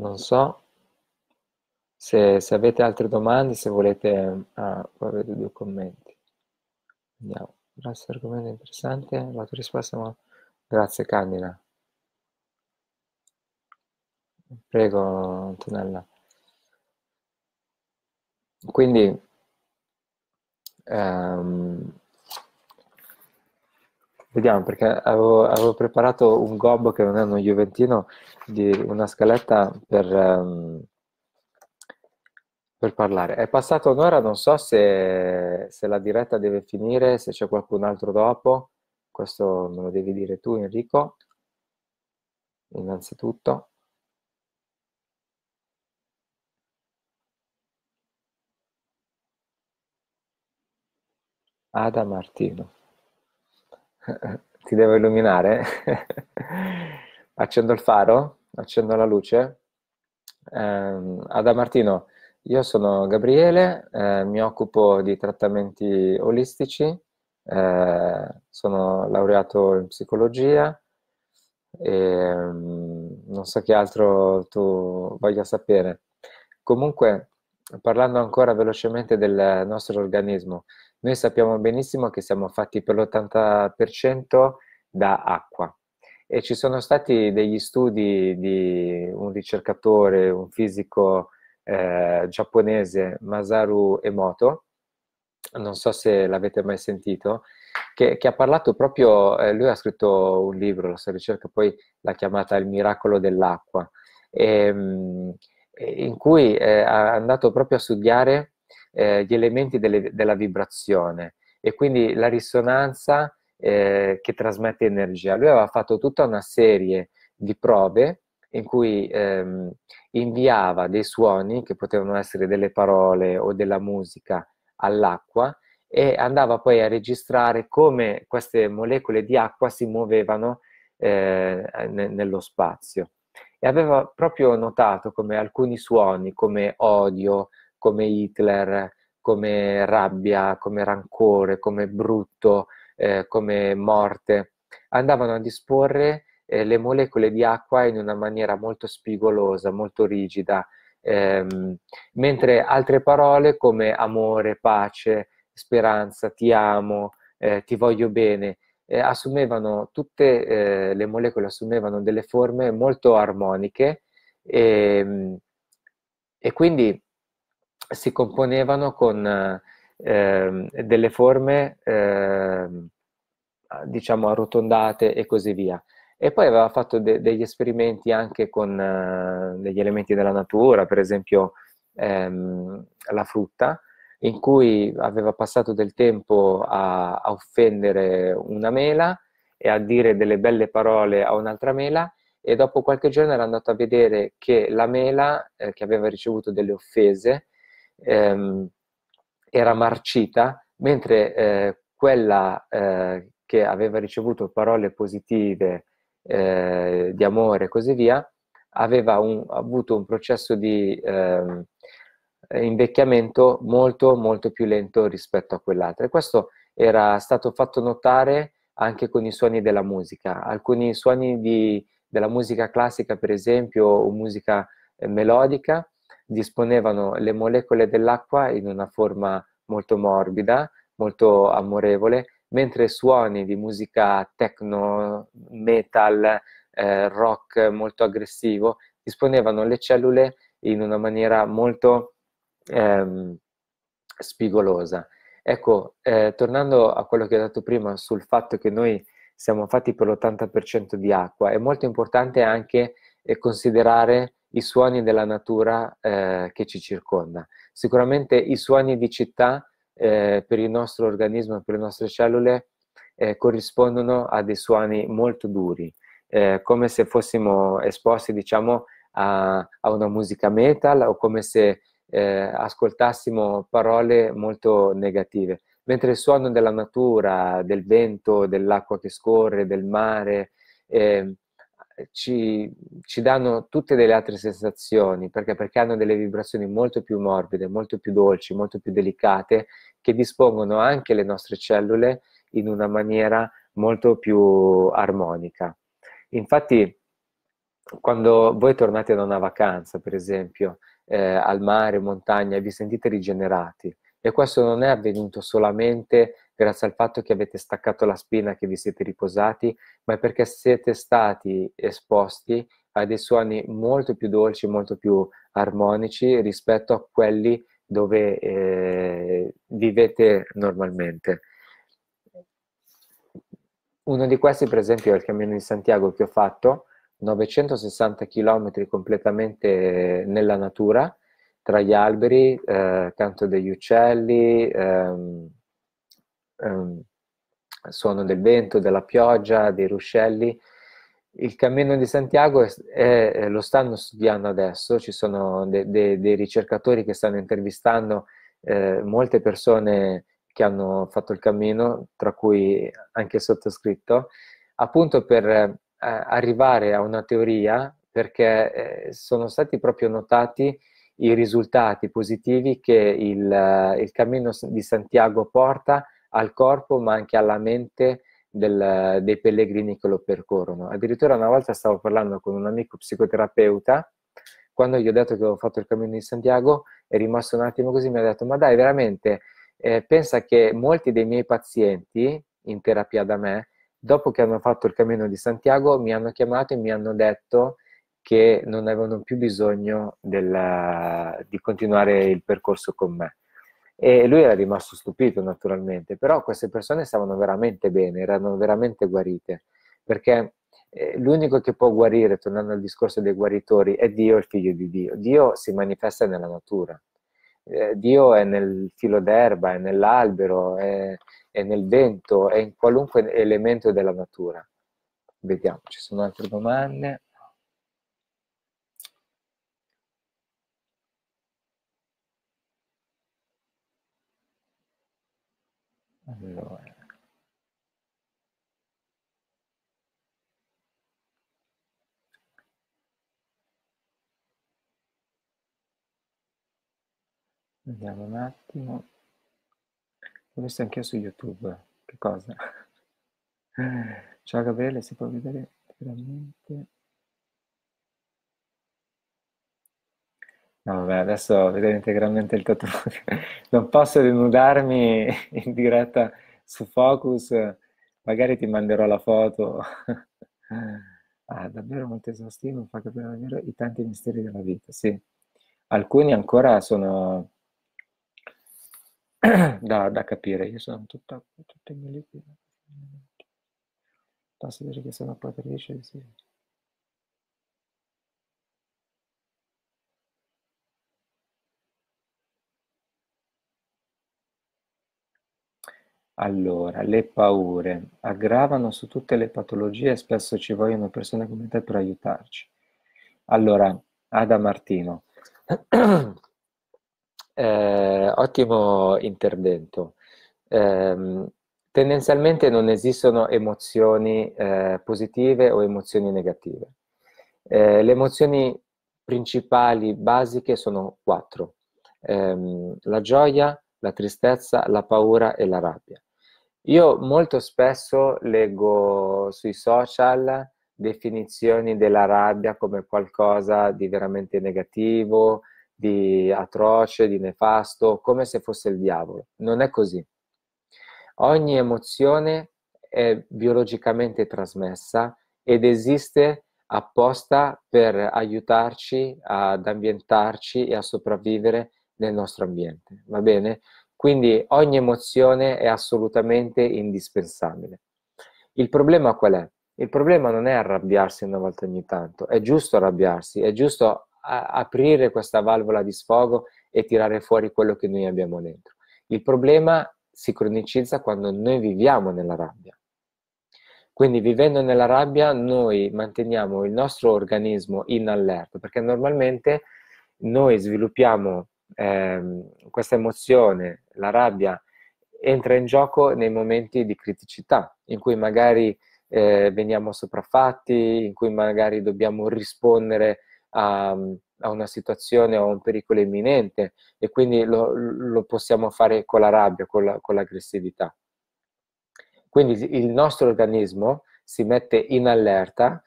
Non so se, se avete altre domande, se volete... Ah, qua vedo due commenti. Andiamo. Grazie, argomento interessante. La tua risposta, ma... Grazie Candida. Prego, Antonella. Quindi, ehm, Vediamo, perché avevo, avevo, preparato un gobbo che non è uno Juventino di una scaletta per, um, per parlare. È passata un'ora, non so se, se, la diretta deve finire, se c'è qualcun altro dopo. Questo me lo devi dire tu, Enrico, innanzitutto. Ada Martino. Ti devo illuminare? Accendo il faro? Accendo la luce? Eh, Ada Martino, io sono Gabriele, eh, mi occupo di trattamenti olistici, eh, sono laureato in psicologia e um, non so che altro tu voglia sapere. Comunque, parlando ancora velocemente del nostro organismo, noi sappiamo benissimo che siamo fatti per l'80% da acqua e ci sono stati degli studi di un ricercatore, un fisico eh, giapponese, Masaru Emoto, non so se l'avete mai sentito, che, che ha parlato proprio, eh, lui ha scritto un libro, la sua ricerca poi l'ha chiamata Il miracolo dell'acqua, ehm, in cui eh, è andato proprio a studiare eh, gli elementi delle, della vibrazione e quindi la risonanza eh, che trasmette energia. Lui aveva fatto tutta una serie di prove in cui ehm, inviava dei suoni, che potevano essere delle parole o della musica, all'acqua e andava poi a registrare come queste molecole di acqua si muovevano eh, nello spazio. E aveva proprio notato come alcuni suoni, come odio, come Hitler, come rabbia, come rancore, come brutto, eh, come morte, andavano a disporre eh, le molecole di acqua in una maniera molto spigolosa, molto rigida, ehm, mentre altre parole come amore, pace, speranza, ti amo, eh, ti voglio bene, eh, assumevano tutte eh, le molecole assumevano delle forme molto armoniche e, ehm, e quindi si componevano con ehm, delle forme ehm, diciamo arrotondate e così via. E poi aveva fatto de- degli esperimenti anche con uh, degli elementi della natura, per esempio ehm, la frutta, in cui aveva passato del tempo a, a, offendere una mela e a dire delle belle parole a un'altra mela e dopo qualche giorno era andato a vedere che la mela, eh, che aveva ricevuto delle offese, ehm, era marcita, mentre eh, quella eh, che aveva ricevuto parole positive eh, di amore e così via, aveva un, avuto un processo di eh, invecchiamento molto molto più lento rispetto a quell'altra. E questo era stato fatto notare anche con i suoni della musica. Alcuni suoni di, della musica classica, per esempio, o musica eh, melodica, disponevano le molecole dell'acqua in una forma molto morbida, molto amorevole, mentre suoni di musica techno, metal, eh, rock molto aggressivo disponevano le cellule in una maniera molto ehm, spigolosa. Ecco, eh, tornando a quello che ho detto prima sul fatto che noi siamo fatti per l'80% di acqua, è molto importante anche eh, considerare i suoni della natura eh, che ci circonda. Sicuramente i suoni di città eh, per il nostro organismo, per le nostre cellule, eh, corrispondono a dei suoni molto duri, eh, come se fossimo esposti, diciamo, a, a, una musica metal o come se eh, ascoltassimo parole molto negative. Mentre il suono della natura, del vento, dell'acqua che scorre, del mare, eh, ci, ci, danno tutte delle altre sensazioni, perché? perché hanno delle vibrazioni molto più morbide, molto più dolci, molto più delicate, che dispongono anche le nostre cellule in una maniera molto più armonica. Infatti, quando voi tornate da una vacanza, per esempio, eh, al mare, montagna, vi sentite rigenerati, e questo non è avvenuto solamente grazie al fatto che avete staccato la spina, che vi siete riposati, ma è perché siete stati esposti a dei suoni molto più dolci, molto più armonici rispetto a quelli dove eh, vivete normalmente. Uno di questi, per esempio, è il Cammino di Santiago che ho fatto, 960 km completamente nella natura, tra gli alberi, eh, canto degli uccelli, ehm, ehm, suono del vento, della pioggia, dei ruscelli. Il cammino di Santiago è, è, lo stanno studiando adesso, ci sono de, de, dei ricercatori che stanno intervistando eh, molte persone che hanno fatto il cammino, tra cui anche il sottoscritto, appunto per eh, arrivare a una teoria, perché eh, sono stati proprio notati i risultati positivi che il, il cammino di Santiago porta al corpo, ma anche alla mente del, dei pellegrini che lo percorrono. Addirittura una volta stavo parlando con un amico psicoterapeuta, quando gli ho detto che avevo fatto il cammino di Santiago, è rimasto un attimo così, mi ha detto, ma dai, veramente, eh, pensa che molti dei miei pazienti in terapia da me, dopo che hanno fatto il cammino di Santiago, mi hanno chiamato e mi hanno detto che non avevano più bisogno della, di continuare il percorso con me. E lui era rimasto stupito naturalmente, però queste persone stavano veramente bene, erano veramente guarite, perché eh, l'unico che può guarire, tornando al discorso dei guaritori, è Dio, il figlio di Dio. Dio si manifesta nella natura. Eh, Dio è nel filo d'erba, è nell'albero, è, è nel vento, è in qualunque elemento della natura. Vediamo, ci sono altre domande. Allora. Vediamo un attimo. L'ho visto anche su YouTube. Che cosa? Ciao Gabriele, si può vedere veramente? No, vabbè, adesso vedere integralmente il tatuaggio. Non posso denudarmi in diretta su Focus, magari ti manderò la foto. Ah, davvero molto esaustivo, fa capire davvero i tanti misteri della vita, sì. Alcuni ancora sono da, da capire, io sono tutta, tutta in liquido. Posso dire che sono potrice, sì. Allora, le paure aggravano su tutte le patologie e spesso ci vogliono persone come te per aiutarci. Allora, Ada Martino, eh, ottimo intervento. Eh, tendenzialmente non esistono emozioni eh, positive o emozioni negative. Eh, le emozioni principali, basiche, sono quattro. Ehm, la gioia, la tristezza, la paura e la rabbia. Io molto spesso leggo sui social definizioni della rabbia come qualcosa di veramente negativo, di atroce, di nefasto, come se fosse il diavolo. Non è così. Ogni emozione è biologicamente trasmessa ed esiste apposta per aiutarci ad ambientarci e a sopravvivere nel nostro ambiente. Va bene? Quindi ogni emozione è assolutamente indispensabile. Il problema qual è? Il problema non è arrabbiarsi una volta ogni tanto, è giusto arrabbiarsi, è giusto aprire questa valvola di sfogo e tirare fuori quello che noi abbiamo dentro. Il problema si cronicizza quando noi viviamo nella rabbia. Quindi vivendo nella rabbia noi manteniamo il nostro organismo in allerta, perché normalmente noi sviluppiamo eh, questa emozione, la rabbia, entra in gioco nei momenti di criticità, in cui magari eh, veniamo sopraffatti, in cui magari dobbiamo rispondere a, a, una situazione o a un pericolo imminente e quindi lo, lo possiamo fare con la rabbia, con, la, con l'aggressività. Quindi il nostro organismo si mette in allerta,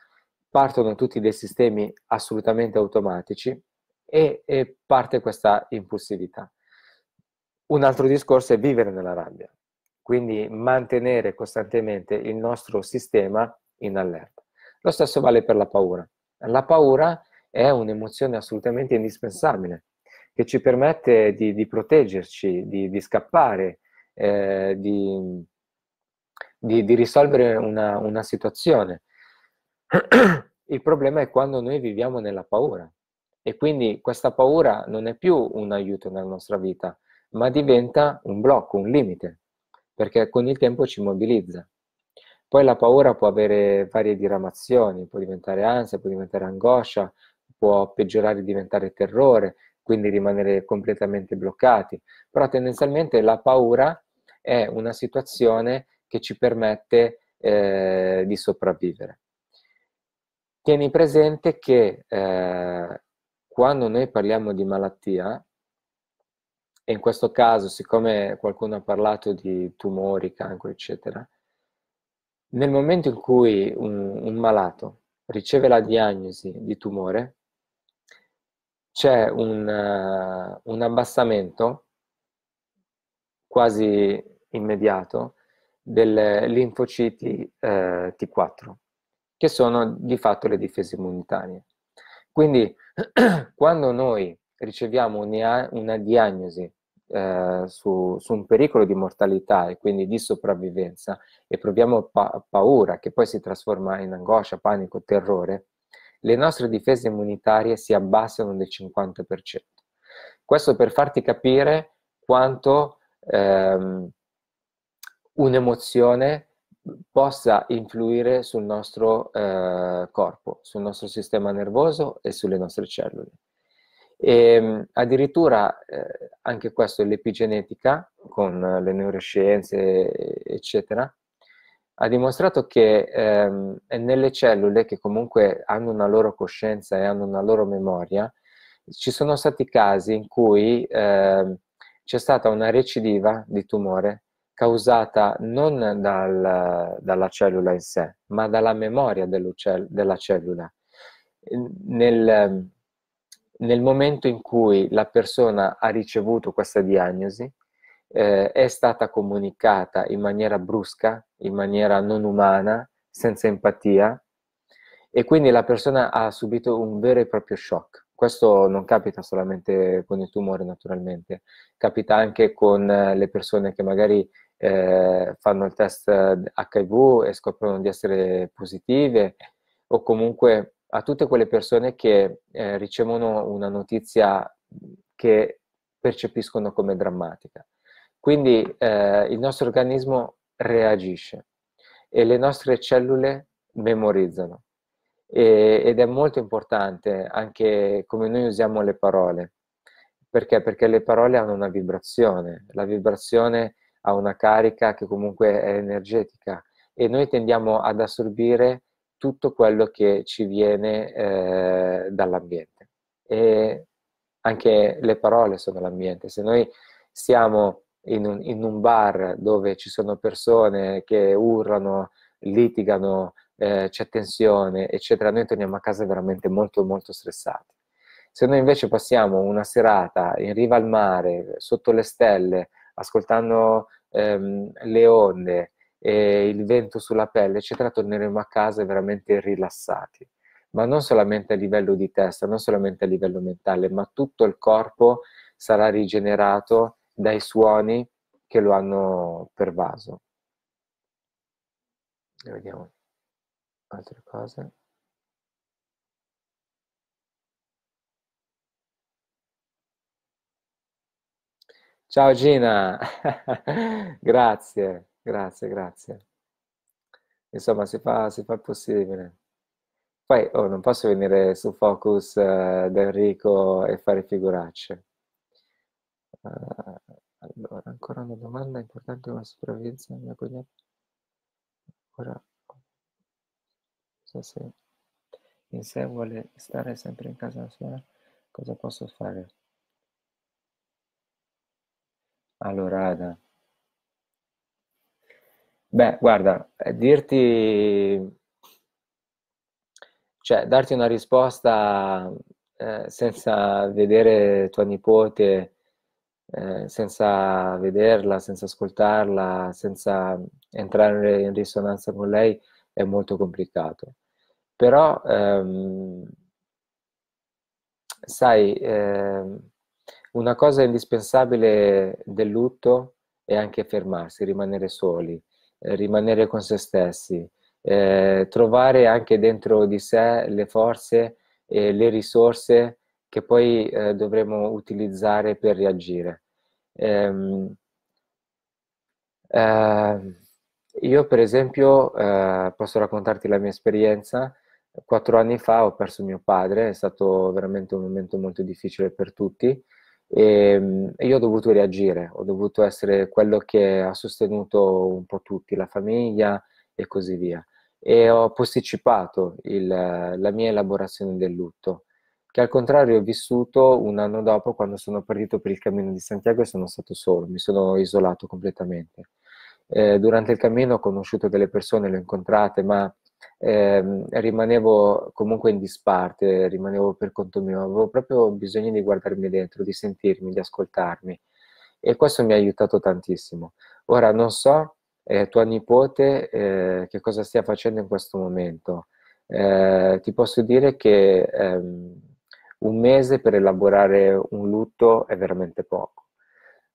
partono tutti dei sistemi assolutamente automatici e, e parte questa impulsività. Un altro discorso è vivere nella rabbia, quindi mantenere costantemente il nostro sistema in allerta. Lo stesso vale per la paura. La paura è un'emozione assolutamente indispensabile che ci permette di, di proteggerci, di, di scappare, eh, di, di, risolvere una, una situazione. Il problema è quando noi viviamo nella paura. E quindi questa paura non è più un aiuto nella nostra vita, ma diventa un blocco, un limite, perché con il tempo ci mobilizza. Poi la paura può avere varie diramazioni, può diventare ansia, può diventare angoscia, può peggiorare e diventare terrore, quindi rimanere completamente bloccati. Però tendenzialmente la paura è una situazione che ci permette eh, di sopravvivere. Tieni presente che eh, quando noi parliamo di malattia, e in questo caso, siccome qualcuno ha parlato di tumori, cancro, eccetera, nel momento in cui un, un malato riceve la diagnosi di tumore, c'è un, uh, un abbassamento quasi immediato dei linfociti eh, T4, che sono di fatto le difese immunitarie. Quindi quando noi riceviamo una, diagnosi eh, su, su, un pericolo di mortalità e quindi di sopravvivenza e proviamo pa- paura che poi si trasforma in angoscia, panico, terrore, le nostre difese immunitarie si abbassano del 50%. Questo per farti capire quanto ehm, un'emozione possa influire sul nostro eh, corpo, sul nostro sistema nervoso e sulle nostre cellule. E, ehm, addirittura eh, anche questo l'epigenetica con le neuroscienze, eccetera, ha dimostrato che ehm, nelle cellule che comunque hanno una loro coscienza e hanno una loro memoria, ci sono stati casi in cui eh, c'è stata una recidiva di tumore causata non dal, dalla cellula in sé, ma dalla memoria della cellula. Nel, nel momento in cui la persona ha ricevuto questa diagnosi, eh, è stata comunicata in maniera brusca, in maniera non umana, senza empatia, e quindi la persona ha subito un vero e proprio shock. Questo non capita solamente con il tumore, naturalmente, capita anche con le persone che magari eh, fanno il test HIV e scoprono di essere positive, o comunque a tutte quelle persone che eh, ricevono una notizia che percepiscono come drammatica. Quindi eh, il nostro organismo reagisce e le nostre cellule memorizzano. E, ed è molto importante anche come noi usiamo le parole. Perché? Perché le parole hanno una vibrazione. La vibrazione ha una carica che comunque è energetica e noi tendiamo ad assorbire tutto quello che ci viene eh, dall'ambiente. E anche le parole sono l'ambiente. Se noi siamo in un, in un bar dove ci sono persone che urlano, litigano, eh, c'è tensione, eccetera, noi torniamo a casa veramente molto, molto stressati. Se noi invece passiamo una serata in riva al mare, sotto le stelle, ascoltando ehm, le onde, e il vento sulla pelle, eccetera, torneremo a casa veramente rilassati. Ma non solamente a livello di testa, non solamente a livello mentale, ma tutto il corpo sarà rigenerato dai suoni che lo hanno pervaso. Vediamo altre cose. Ciao Gina, grazie, grazie, grazie. Insomma, si fa, si fa il possibile. Poi oh, non posso venire su Focus eh, da e fare figuracce. Uh, allora, ancora una domanda importante come sopravvivenza mia cognata. Ora, so se in sé vuole stare sempre in casa sua, cosa posso fare? Allora, Ada. Beh, guarda, eh, dirti, cioè, darti una risposta eh, senza vedere tua nipote eh, senza vederla, senza ascoltarla, senza entrare in risonanza con lei è molto complicato. Però, ehm, sai, ehm, una cosa indispensabile del lutto è anche fermarsi, rimanere soli, eh, rimanere con se stessi, eh, trovare anche dentro di sé le forze e le risorse che poi eh, dovremo utilizzare per reagire. Ehm, eh, io per esempio eh, posso raccontarti la mia esperienza. Quattro anni fa ho perso mio padre, è stato veramente un momento molto difficile per tutti e, ehm, e io ho dovuto reagire, ho dovuto essere quello che ha sostenuto un po' tutti, la famiglia, e così via. E ho posticipato il, la mia elaborazione del lutto, che al contrario ho vissuto un anno dopo quando sono partito per il cammino di Santiago e sono stato solo, mi sono isolato completamente. Eh, durante il cammino ho conosciuto delle persone, le ho incontrate, ma eh, rimanevo comunque in disparte, rimanevo per conto mio, avevo proprio bisogno di guardarmi dentro, di sentirmi, di ascoltarmi e questo mi ha aiutato tantissimo. Ora non so eh, tua nipote eh, che cosa stia facendo in questo momento. Eh, ti posso dire che ehm, un mese per elaborare un lutto è veramente poco.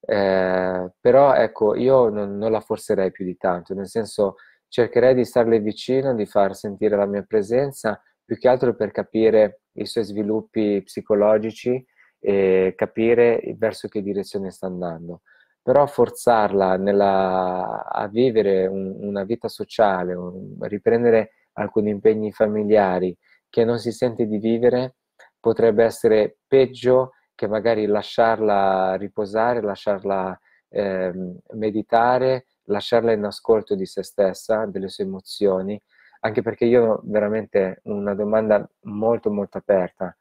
Eh, però ecco, io non, non la forcerei più di tanto, nel senso cercherei di starle vicino, di far sentire la mia presenza, più che altro per capire i suoi sviluppi psicologici e capire verso che direzione sta andando. Però forzarla nella, a vivere un, una vita sociale, un, riprendere alcuni impegni familiari che non si sente di vivere, potrebbe essere peggio che magari lasciarla riposare, lasciarla eh, meditare lasciarla in ascolto di se stessa, delle sue emozioni, anche perché io veramente una domanda molto molto aperta.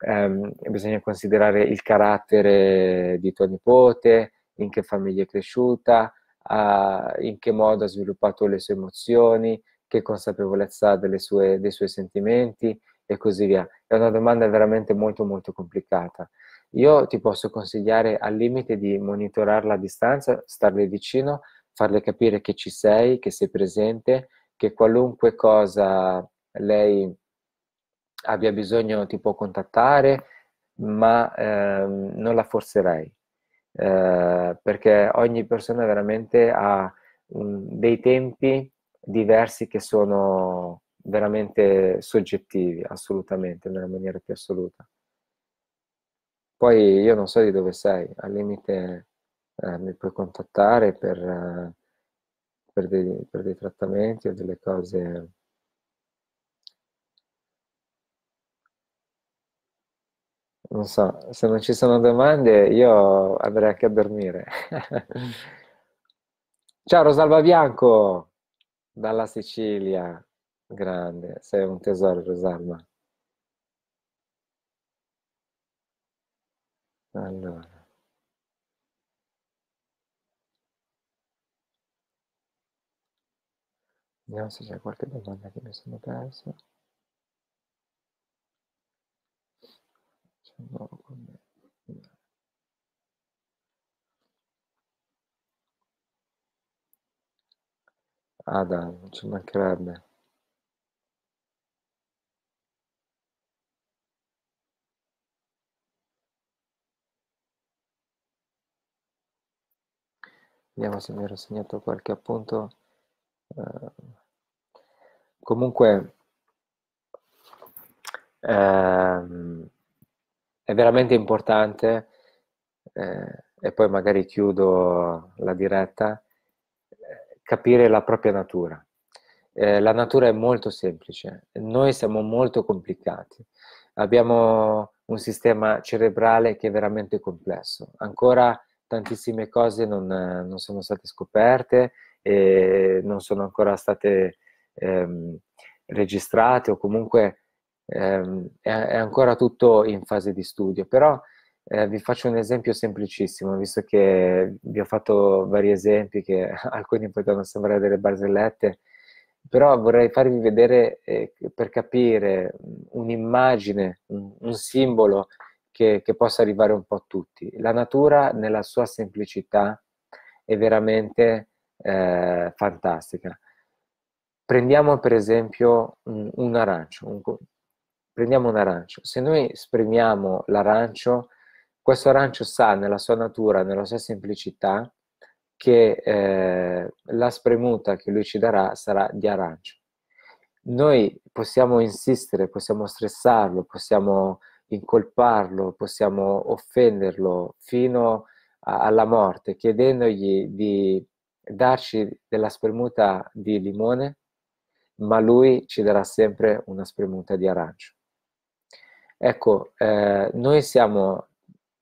Eh, bisogna considerare il carattere di tua nipote, in che famiglia è cresciuta, uh, in che modo ha sviluppato le sue emozioni, che consapevolezza ha sue, dei suoi sentimenti e così via. È una domanda veramente molto molto complicata. Io ti posso consigliare al limite di monitorarla a distanza, starle vicino, farle capire che ci sei, che sei presente, che qualunque cosa lei abbia bisogno ti può contattare, ma ehm, non la forzerei, eh, perché ogni persona veramente ha un, dei tempi diversi che sono veramente soggettivi, assolutamente, nella maniera più assoluta. Poi io non so di dove sei, al limite eh, mi puoi contattare per, eh, per, dei, per dei trattamenti o delle cose Non so, se non ci sono domande io andrei anche a dormire. Ciao Rosalba Bianco, dalla Sicilia. Grande, sei un tesoro Rosalba. Allora. Vediamo se c'è qualche domanda che mi sono perso. C'è un nuovo commento. Ah non ci mancherebbe. Vediamo se mi ero segnato qualche appunto. Eh, comunque ehm, è veramente importante eh, e poi magari chiudo la diretta capire la propria natura. Eh, la natura è molto semplice. Noi siamo molto complicati. Abbiamo un sistema cerebrale che è veramente complesso. Ancora tantissime cose non, non sono state scoperte e non sono ancora state ehm, registrate o comunque ehm, è, è, ancora tutto in fase di studio. Però eh, vi faccio un esempio semplicissimo, visto che vi ho fatto vari esempi che alcuni potevano sembrare delle barzellette, però vorrei farvi vedere eh, per capire un'immagine, un, un simbolo che, che, possa arrivare un po' a tutti. La natura nella sua semplicità è veramente eh, fantastica. Prendiamo per esempio un, un arancio. Un, prendiamo un arancio. Se noi spremiamo l'arancio, questo arancio sa nella sua natura, nella sua semplicità, che eh, la spremuta che lui ci darà sarà di arancio. Noi possiamo insistere, possiamo stressarlo, possiamo incolparlo, possiamo offenderlo fino a, alla morte, chiedendogli di darci della spremuta di limone, ma lui ci darà sempre una spremuta di arancio. Ecco, eh, noi siamo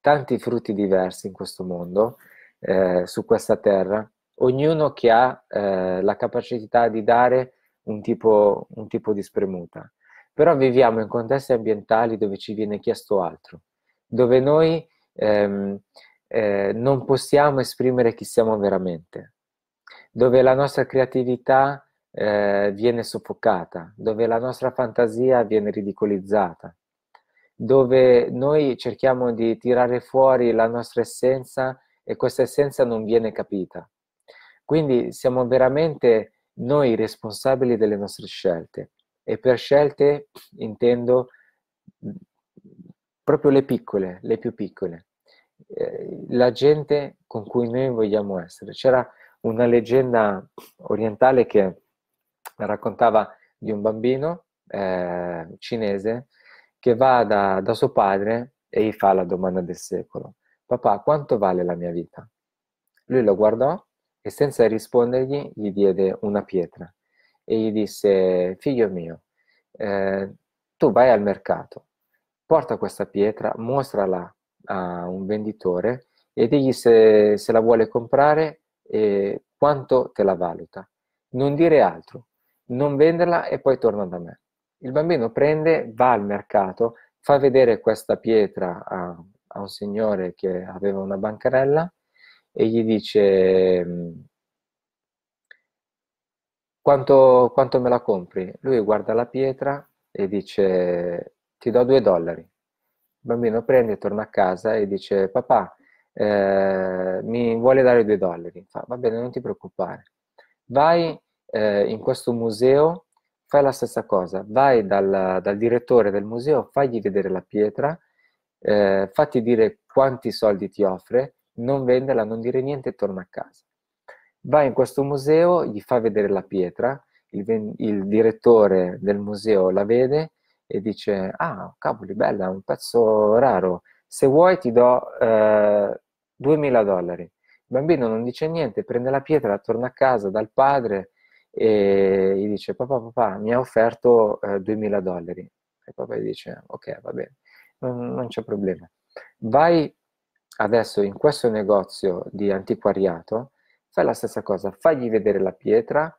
tanti frutti diversi in questo mondo, eh, su questa terra, ognuno che ha eh, la capacità di dare un tipo, un tipo di spremuta. Però viviamo in contesti ambientali dove ci viene chiesto altro, dove noi ehm, eh, non possiamo esprimere chi siamo veramente, dove la nostra creatività eh, viene soffocata, dove la nostra fantasia viene ridicolizzata, dove noi cerchiamo di tirare fuori la nostra essenza e questa essenza non viene capita. Quindi siamo veramente noi responsabili delle nostre scelte e per scelte intendo proprio le piccole, le più piccole, eh, la gente con cui noi vogliamo essere. C'era una leggenda orientale che raccontava di un bambino eh, cinese che va da, da suo padre e gli fa la domanda del secolo. Papà, quanto vale la mia vita? Lui lo guardò e senza rispondergli gli diede una pietra e gli disse, figlio mio, eh, tu vai al mercato, porta questa pietra, mostrala a un venditore e digli se, se la vuole comprare e quanto te la valuta. Non dire altro, non venderla e poi torna da me. Il bambino prende, va al mercato, fa vedere questa pietra a, a un signore che aveva una bancarella e gli dice quanto, quanto me la compri? Lui guarda la pietra e dice ti do due dollari. Il bambino prende, torna a casa e dice papà eh, mi vuole dare due dollari. Fa, va bene, non ti preoccupare. Vai eh, in questo museo, fai la stessa cosa, vai dal, dal direttore del museo, fagli vedere la pietra, eh, fatti dire quanti soldi ti offre, non venderla, non dire niente e torna a casa. Vai in questo museo, gli fa vedere la pietra, il, il direttore del museo la vede e dice, ah, cavoli, bella, un pezzo raro, se vuoi ti do eh, 2000 dollari. Il bambino non dice niente, prende la pietra, torna a casa dal padre e gli dice papà papà mi ha offerto eh, 2000 dollari. E papà gli dice ok va bene non, non c'è problema. Vai adesso in questo negozio di antiquariato fai la stessa cosa fagli vedere la pietra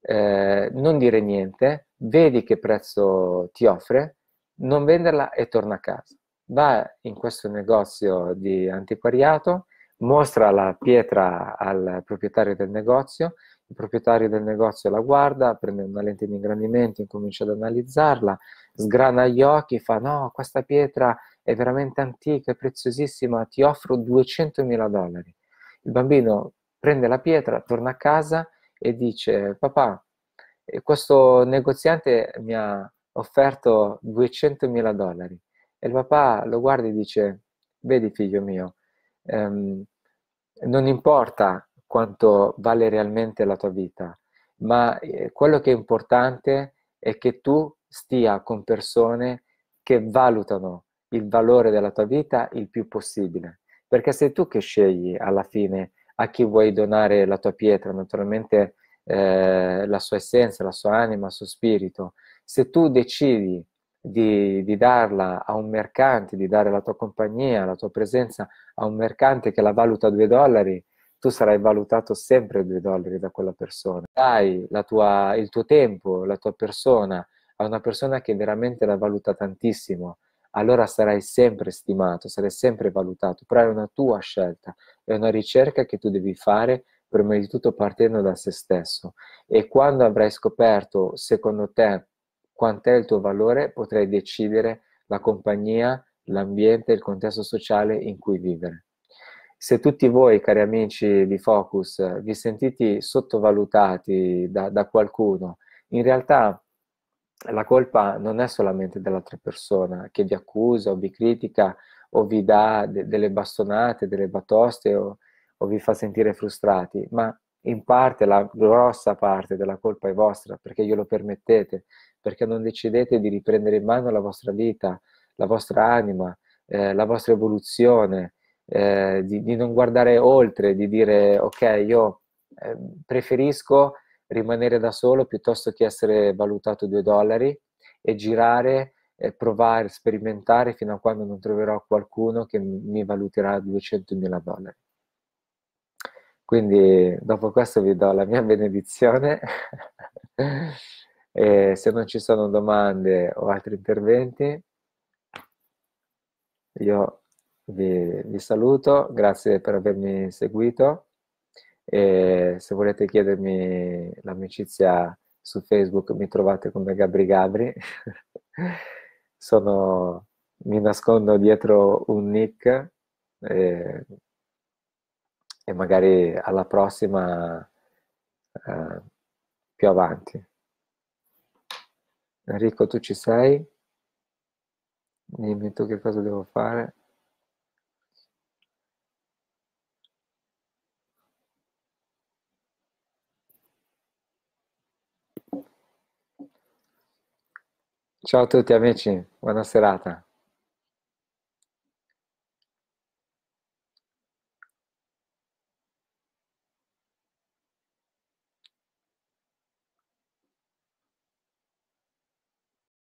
eh, non dire niente vedi che prezzo ti offre non venderla e torna a casa. Va in questo negozio di antiquariato mostra la pietra al proprietario del negozio il proprietario del negozio la guarda, prende una lente di ingrandimento, incomincia ad analizzarla, sgrana gli occhi, fa no, questa pietra è veramente antica, è preziosissima, ti offro 200.000 dollari. Il bambino prende la pietra, torna a casa e dice papà, eh, questo negoziante mi ha offerto 200.000 dollari. E il papà lo guarda e dice, vedi figlio mio, ehm, non importa quanto vale realmente la tua vita, ma eh, quello che è importante è che tu stia con persone che valutano il valore della tua vita il più possibile, perché sei tu che scegli alla fine a chi vuoi donare la tua pietra, naturalmente eh, la sua essenza, la sua anima, il suo spirito. Se tu decidi di, di, darla a un mercante, di dare la tua compagnia, la tua presenza a un mercante che la valuta a due dollari, tu sarai valutato sempre 2 dollari da quella persona. Dai tua, il tuo tempo, la tua persona a una persona che veramente la valuta tantissimo, allora sarai sempre stimato, sarai sempre valutato, però è una tua scelta, è una ricerca che tu devi fare prima di tutto partendo da se stesso e quando avrai scoperto secondo te quant'è il tuo valore potrai decidere la compagnia, l'ambiente, il contesto sociale in cui vivere se tutti voi, cari amici di Focus, vi sentite sottovalutati da, da qualcuno, in realtà la colpa non è solamente dell'altra persona che vi accusa o vi critica o vi dà de- delle bastonate, delle batoste o, o, vi fa sentire frustrati, ma in parte, la grossa parte della colpa è vostra perché glielo permettete, perché non decidete di riprendere in mano la vostra vita, la vostra anima, eh, la vostra evoluzione, eh, di, di, non guardare oltre, di dire ok, io eh, preferisco rimanere da solo piuttosto che essere valutato due dollari e girare, e provare, sperimentare fino a quando non troverò qualcuno che mi valuterà 200.000 dollari. Quindi dopo questo vi do la mia benedizione e se non ci sono domande o altri interventi io vi, vi saluto, grazie per avermi seguito e se volete chiedermi l'amicizia su Facebook mi trovate come Gabri Gabri. Sono, mi nascondo dietro un nick e, e magari alla prossima eh, più avanti. Enrico, tu ci sei? Dimmi tu che cosa devo fare. Ciao a tutti amici, buona serata.